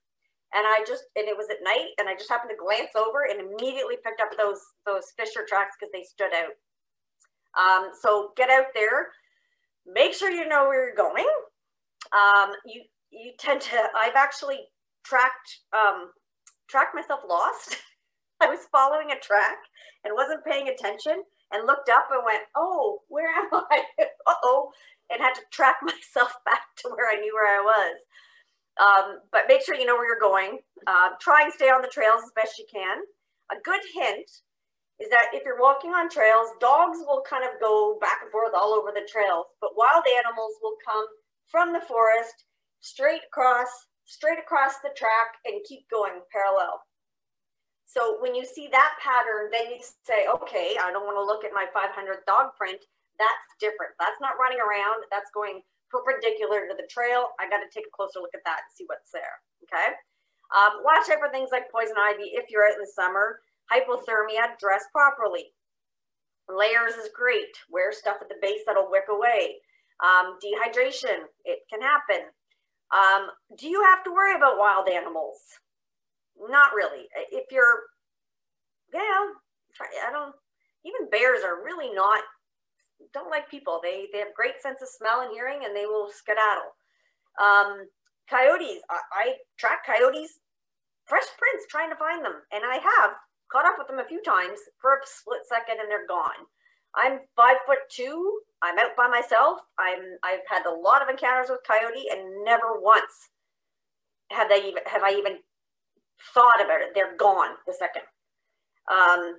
And I just, and it was at night and I just happened to glance over and immediately picked up those, those Fisher tracks because they stood out. Um, so get out there, make sure you know where you're going. Um, you, you tend to, I've actually tracked, um, tracked myself lost. I was following a track and wasn't paying attention and looked up and went, oh, where am I? Uh-oh, and had to track myself back to where I knew where I was. Um, but make sure you know where you're going. Uh, try and stay on the trails as best you can. A good hint is that if you're walking on trails, dogs will kind of go back and forth all over the trails, but wild animals will come from the forest straight across, straight across the track and keep going parallel. So when you see that pattern, then you say, okay, I don't want to look at my 500 dog print. That's different. That's not running around. That's going perpendicular to the trail. I got to take a closer look at that and see what's there. Okay. Um, watch out for things like poison ivy if you're out in the summer. Hypothermia, dress properly. Layers is great. Wear stuff at the base that'll wick away. Um, dehydration, it can happen. Um, do you have to worry about wild animals? Not really. If you're, yeah, I don't, even bears are really not, don't like people. They, they have great sense of smell and hearing and they will skedaddle. Um, coyotes, I, I track coyotes, fresh prints trying to find them. And I have caught up with them a few times for a split second and they're gone. I'm five foot two. I'm out by myself. I'm I've had a lot of encounters with coyote and never once have they even have I even thought about it. They're gone the second. Um,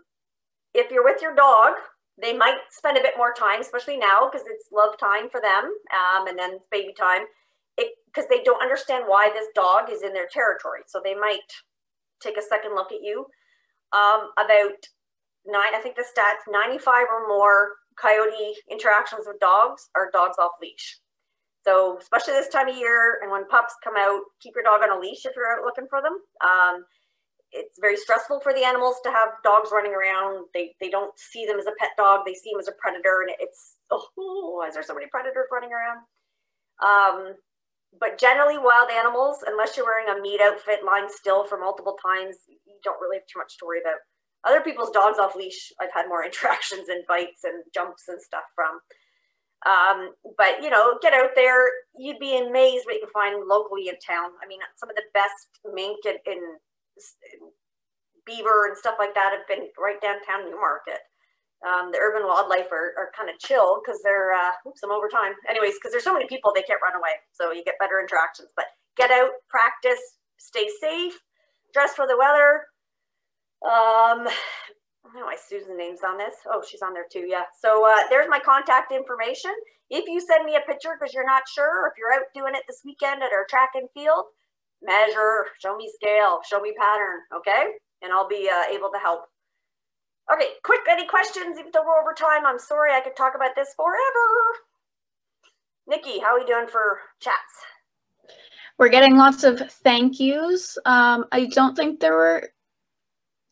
if you're with your dog, they might spend a bit more time, especially now because it's love time for them, um, and then baby time, because they don't understand why this dog is in their territory. So they might take a second look at you. Um, about nine, I think the stats, 95 or more coyote interactions with dogs are dogs off leash. So especially this time of year and when pups come out, keep your dog on a leash if you're out looking for them. Um, it's very stressful for the animals to have dogs running around. They, they don't see them as a pet dog. They see them as a predator and it's, oh, why is there so many predators running around? Um, but generally wild animals, unless you're wearing a meat outfit lying still for multiple times, you don't really have too much to worry about. Other people's dogs off leash, I've had more interactions and bites and jumps and stuff from. Um, but you know, get out there. You'd be amazed what you can find locally in town. I mean, some of the best mink and, and, and beaver and stuff like that have been right downtown Newmarket. Um, the urban wildlife are, are kind of chill because they're, uh, oops, I'm over time. Anyways, because there's so many people, they can't run away. So you get better interactions. But get out, practice, stay safe, dress for the weather. Um, know why Susan name's on this. Oh, she's on there too. Yeah. So uh, there's my contact information. If you send me a picture because you're not sure, if you're out doing it this weekend at our track and field, measure, show me scale, show me pattern. Okay. and I'll be uh, able to help. Okay, quick, any questions? Even though we're over time, I'm sorry I could talk about this forever. Nikki, how are we doing for chats? We're getting lots of thank yous. Um, I don't think there were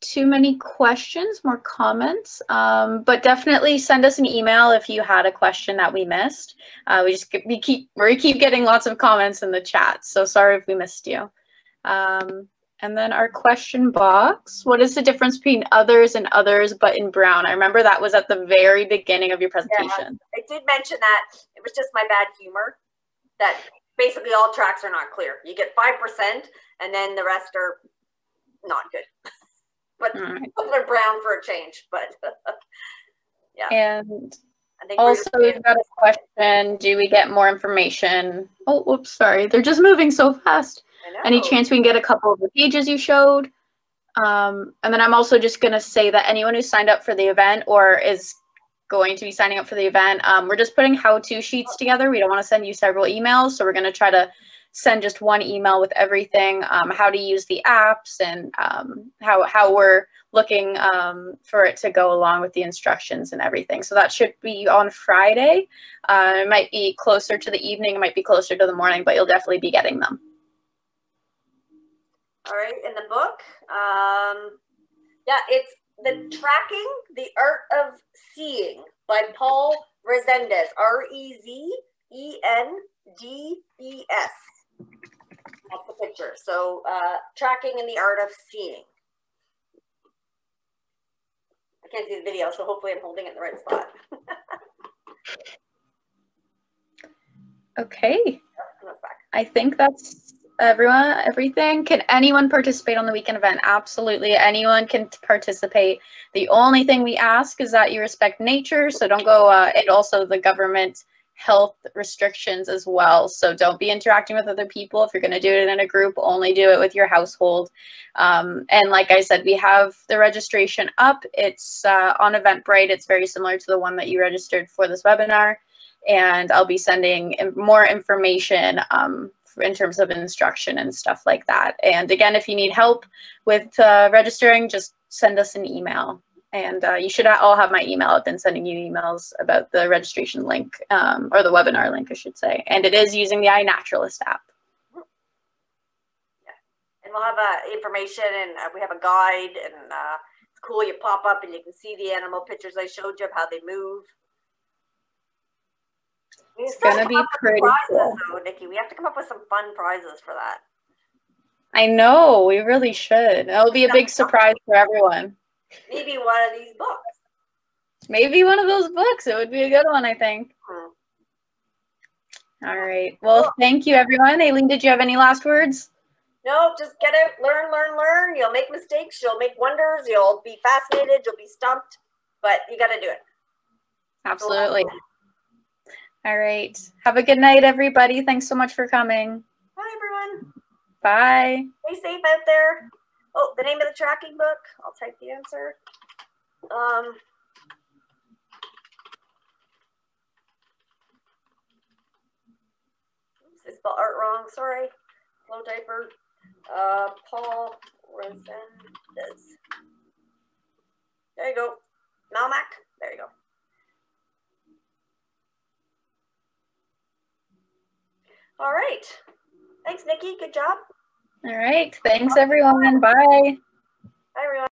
too many questions, more comments, um, but definitely send us an email if you had a question that we missed. Uh, we just we keep we keep getting lots of comments in the chat, so sorry if we missed you. Um, and then our question box. What is the difference between others and others but in brown? I remember that was at the very beginning of your presentation. Yeah, I did mention that. It was just my bad humor that basically all tracks are not clear. You get 5% and then the rest are not good. but right. they're brown for a change. But yeah. And also, we've got a question. Do we get more information? Oh, whoops, sorry. They're just moving so fast. Any chance we can get a couple of the pages you showed? Um, and then I'm also just going to say that anyone who signed up for the event or is going to be signing up for the event, um, we're just putting how-to sheets together. We don't want to send you several emails, so we're going to try to send just one email with everything, um, how to use the apps and um, how, how we're looking um, for it to go along with the instructions and everything. So that should be on Friday. Uh, it might be closer to the evening, it might be closer to the morning, but you'll definitely be getting them. All right, in the book, um, yeah, it's The Tracking the Art of Seeing by Paul Rezendes, R E Z E N D E S. That's the picture. So uh, tracking in the art of seeing. I can't see the video, so hopefully I'm holding it in the right spot. okay. I think that's everyone, everything. Can anyone participate on the weekend event? Absolutely. Anyone can participate. The only thing we ask is that you respect nature. So don't go, uh, and also the government health restrictions as well. So don't be interacting with other people. If you're going to do it in a group, only do it with your household. Um, and like I said, we have the registration up. It's uh, on Eventbrite. It's very similar to the one that you registered for this webinar. And I'll be sending more information um, in terms of instruction and stuff like that. And again, if you need help with uh, registering, just send us an email and uh, you should all have my email. I've been sending you emails about the registration link um, or the webinar link, I should say. And it is using the iNaturalist app. Yeah. And we'll have uh, information and uh, we have a guide and uh, it's cool. You pop up and you can see the animal pictures I showed you of how they move. It's gonna be pretty prizes, cool. though, Nikki. We have to come up with some fun prizes for that. I know, we really should. It'll be a big surprise for everyone. Maybe one of these books. Maybe one of those books. It would be a good one, I think. Hmm. All right. Well, thank you, everyone. Aileen, did you have any last words? No, just get out, learn, learn, learn. You'll make mistakes. You'll make wonders. You'll be fascinated. You'll be stumped, but you got to do it. Absolutely. All right. Have a good night, everybody. Thanks so much for coming. Bye, everyone. Bye. Stay safe out there. Oh, the name of the tracking book. I'll type the answer. Um, I spelled art wrong. Sorry. Flow typer. Uh, Paul Rezendes. There you go. Malmac. There you go. All right. Thanks, Nikki. Good job. All right. Thanks, everyone. Bye. Bye, everyone.